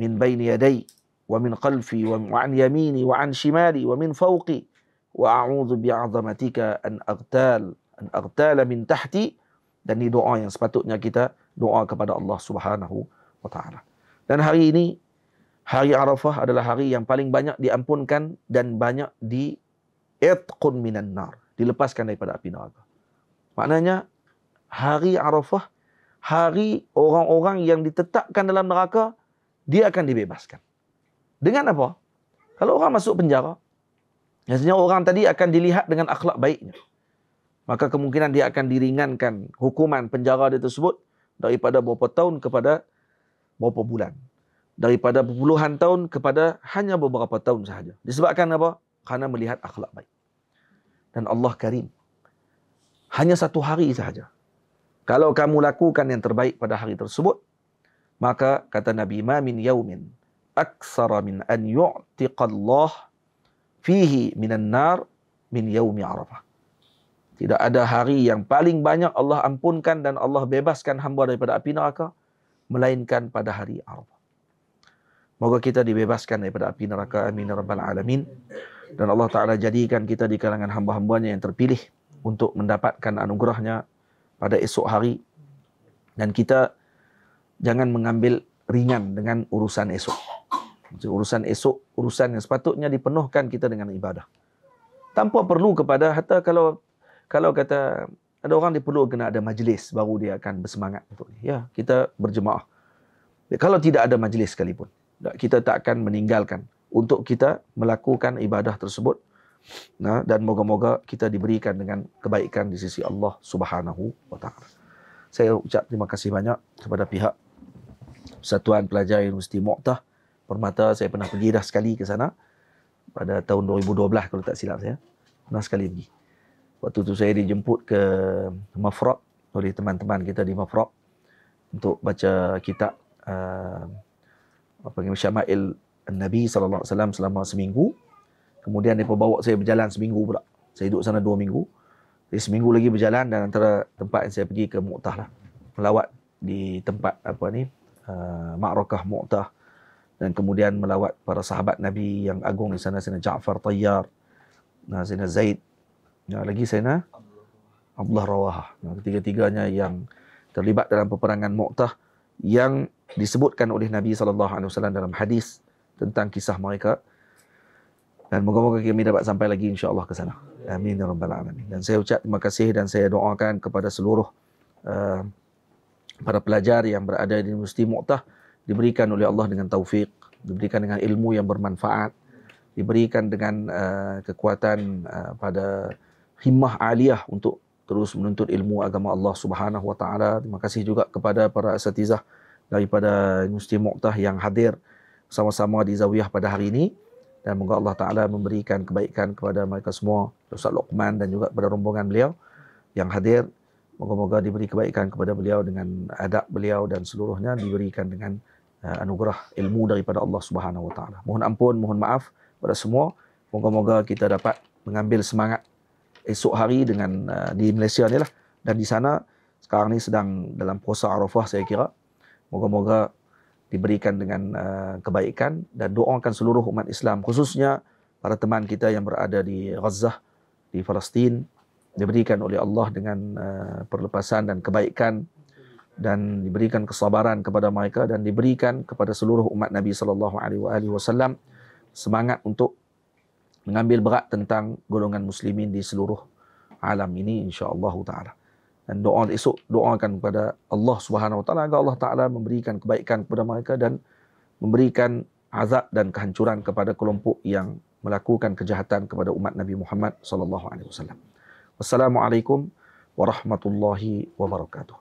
min baini yaday wa min qalfi wa an yamini wa an shimali wa min fawqi wa a'udzu bi'azamatika an aghtal an aghtala min tahti dan ini doa yang sepatutnya kita doa kepada Allah Subhanahu wa taala. Dan hari ini hari Arafah adalah hari yang paling banyak diampunkan dan banyak di itqun minan nar, dilepaskan daripada api neraka. Maknanya hari Arafah hari orang-orang yang ditetapkan dalam neraka dia akan dibebaskan. Dengan apa? Kalau orang masuk penjara, biasanya orang tadi akan dilihat dengan akhlak baiknya. Maka kemungkinan dia akan diringankan hukuman penjara dia tersebut daripada beberapa tahun kepada beberapa bulan. Daripada puluhan tahun kepada hanya beberapa tahun sahaja. Disebabkan apa? Karena melihat akhlak baik. Dan Allah karim. Hanya satu hari sahaja. Kalau kamu lakukan yang terbaik pada hari tersebut, maka kata Nabi, "Ma min yaumin aksara min an yu'tiqa Allah fihi minan nar min yaumi Arafah." Tidak ada hari yang paling banyak Allah ampunkan dan Allah bebaskan hamba daripada api neraka melainkan pada hari Arafah. Moga kita dibebaskan daripada api neraka. Amin ya rabbal alamin. Dan Allah Taala jadikan kita di kalangan hamba-hambanya yang terpilih untuk mendapatkan anugerahnya pada esok hari dan kita jangan mengambil ringan dengan urusan esok. Urusan esok, urusan yang sepatutnya dipenuhkan kita dengan ibadah. Tanpa perlu kepada hatta kalau kalau kata ada orang dia perlu kena ada majlis baru dia akan bersemangat untuk ya kita berjemaah. Kalau tidak ada majlis sekalipun, kita tak akan meninggalkan untuk kita melakukan ibadah tersebut Nah, dan moga-moga kita diberikan dengan kebaikan di sisi Allah Subhanahu wa taala. Saya ucap terima kasih banyak kepada pihak Satuan Pelajar Universiti Mu'tah Permata. Saya pernah pergi dah sekali ke sana pada tahun 2012 kalau tak silap saya. Pernah sekali pergi. Waktu tu saya dijemput ke Mafraq oleh teman-teman kita di Mafraq untuk baca kitab uh, panggil Syama'il Nabi sallallahu alaihi wasallam selama seminggu Kemudian mereka bawa saya berjalan seminggu pula. Saya duduk sana dua minggu. Jadi seminggu lagi berjalan dan antara tempat yang saya pergi ke Mu'tah lah. Melawat di tempat apa ni, uh, Ma'rakah Mu'tah. Dan kemudian melawat para sahabat Nabi yang agung di sana. Sina Ja'far Tayyar. Nah, Sina Zaid. Nah, lagi Sina Abdullah Rawahah. Nah, ketiga-tiganya yang terlibat dalam peperangan Mu'tah yang disebutkan oleh Nabi SAW dalam hadis tentang kisah mereka dan moga-moga kami dapat sampai lagi insya-Allah ke sana. Amin ya rabbal alamin. Dan saya ucap terima kasih dan saya doakan kepada seluruh uh, para pelajar yang berada di Universiti Mu'tah diberikan oleh Allah dengan taufik, diberikan dengan ilmu yang bermanfaat, diberikan dengan uh, kekuatan uh, pada himmah aliyah untuk terus menuntut ilmu agama Allah Subhanahu wa taala. Terima kasih juga kepada para asatizah daripada Universiti Mu'tah yang hadir sama-sama di Zawiyah pada hari ini. Dan moga Allah Taala memberikan kebaikan kepada mereka semua Ustaz Luqman dan juga kepada rombongan beliau yang hadir. Moga-moga diberi kebaikan kepada beliau dengan adab beliau dan seluruhnya diberikan dengan uh, anugerah ilmu daripada Allah Subhanahu Wa Taala. Mohon ampun mohon maaf kepada semua. Moga-moga kita dapat mengambil semangat esok hari dengan uh, di Malaysia ni lah. Dan di sana sekarang ni sedang dalam puasa Arafah saya kira moga-moga diberikan dengan uh, kebaikan dan doakan seluruh umat Islam khususnya para teman kita yang berada di Gaza di Palestin. Diberikan oleh Allah dengan uh, perlepasan dan kebaikan dan diberikan kesabaran kepada mereka dan diberikan kepada seluruh umat Nabi sallallahu alaihi wasallam semangat untuk mengambil berat tentang golongan muslimin di seluruh alam ini insya-Allah taala dan doa esok doakan kepada Allah Subhanahu Wa Taala agar Allah Taala memberikan kebaikan kepada mereka dan memberikan azab dan kehancuran kepada kelompok yang melakukan kejahatan kepada umat Nabi Muhammad sallallahu alaihi wasallam. Wassalamualaikum warahmatullahi wabarakatuh.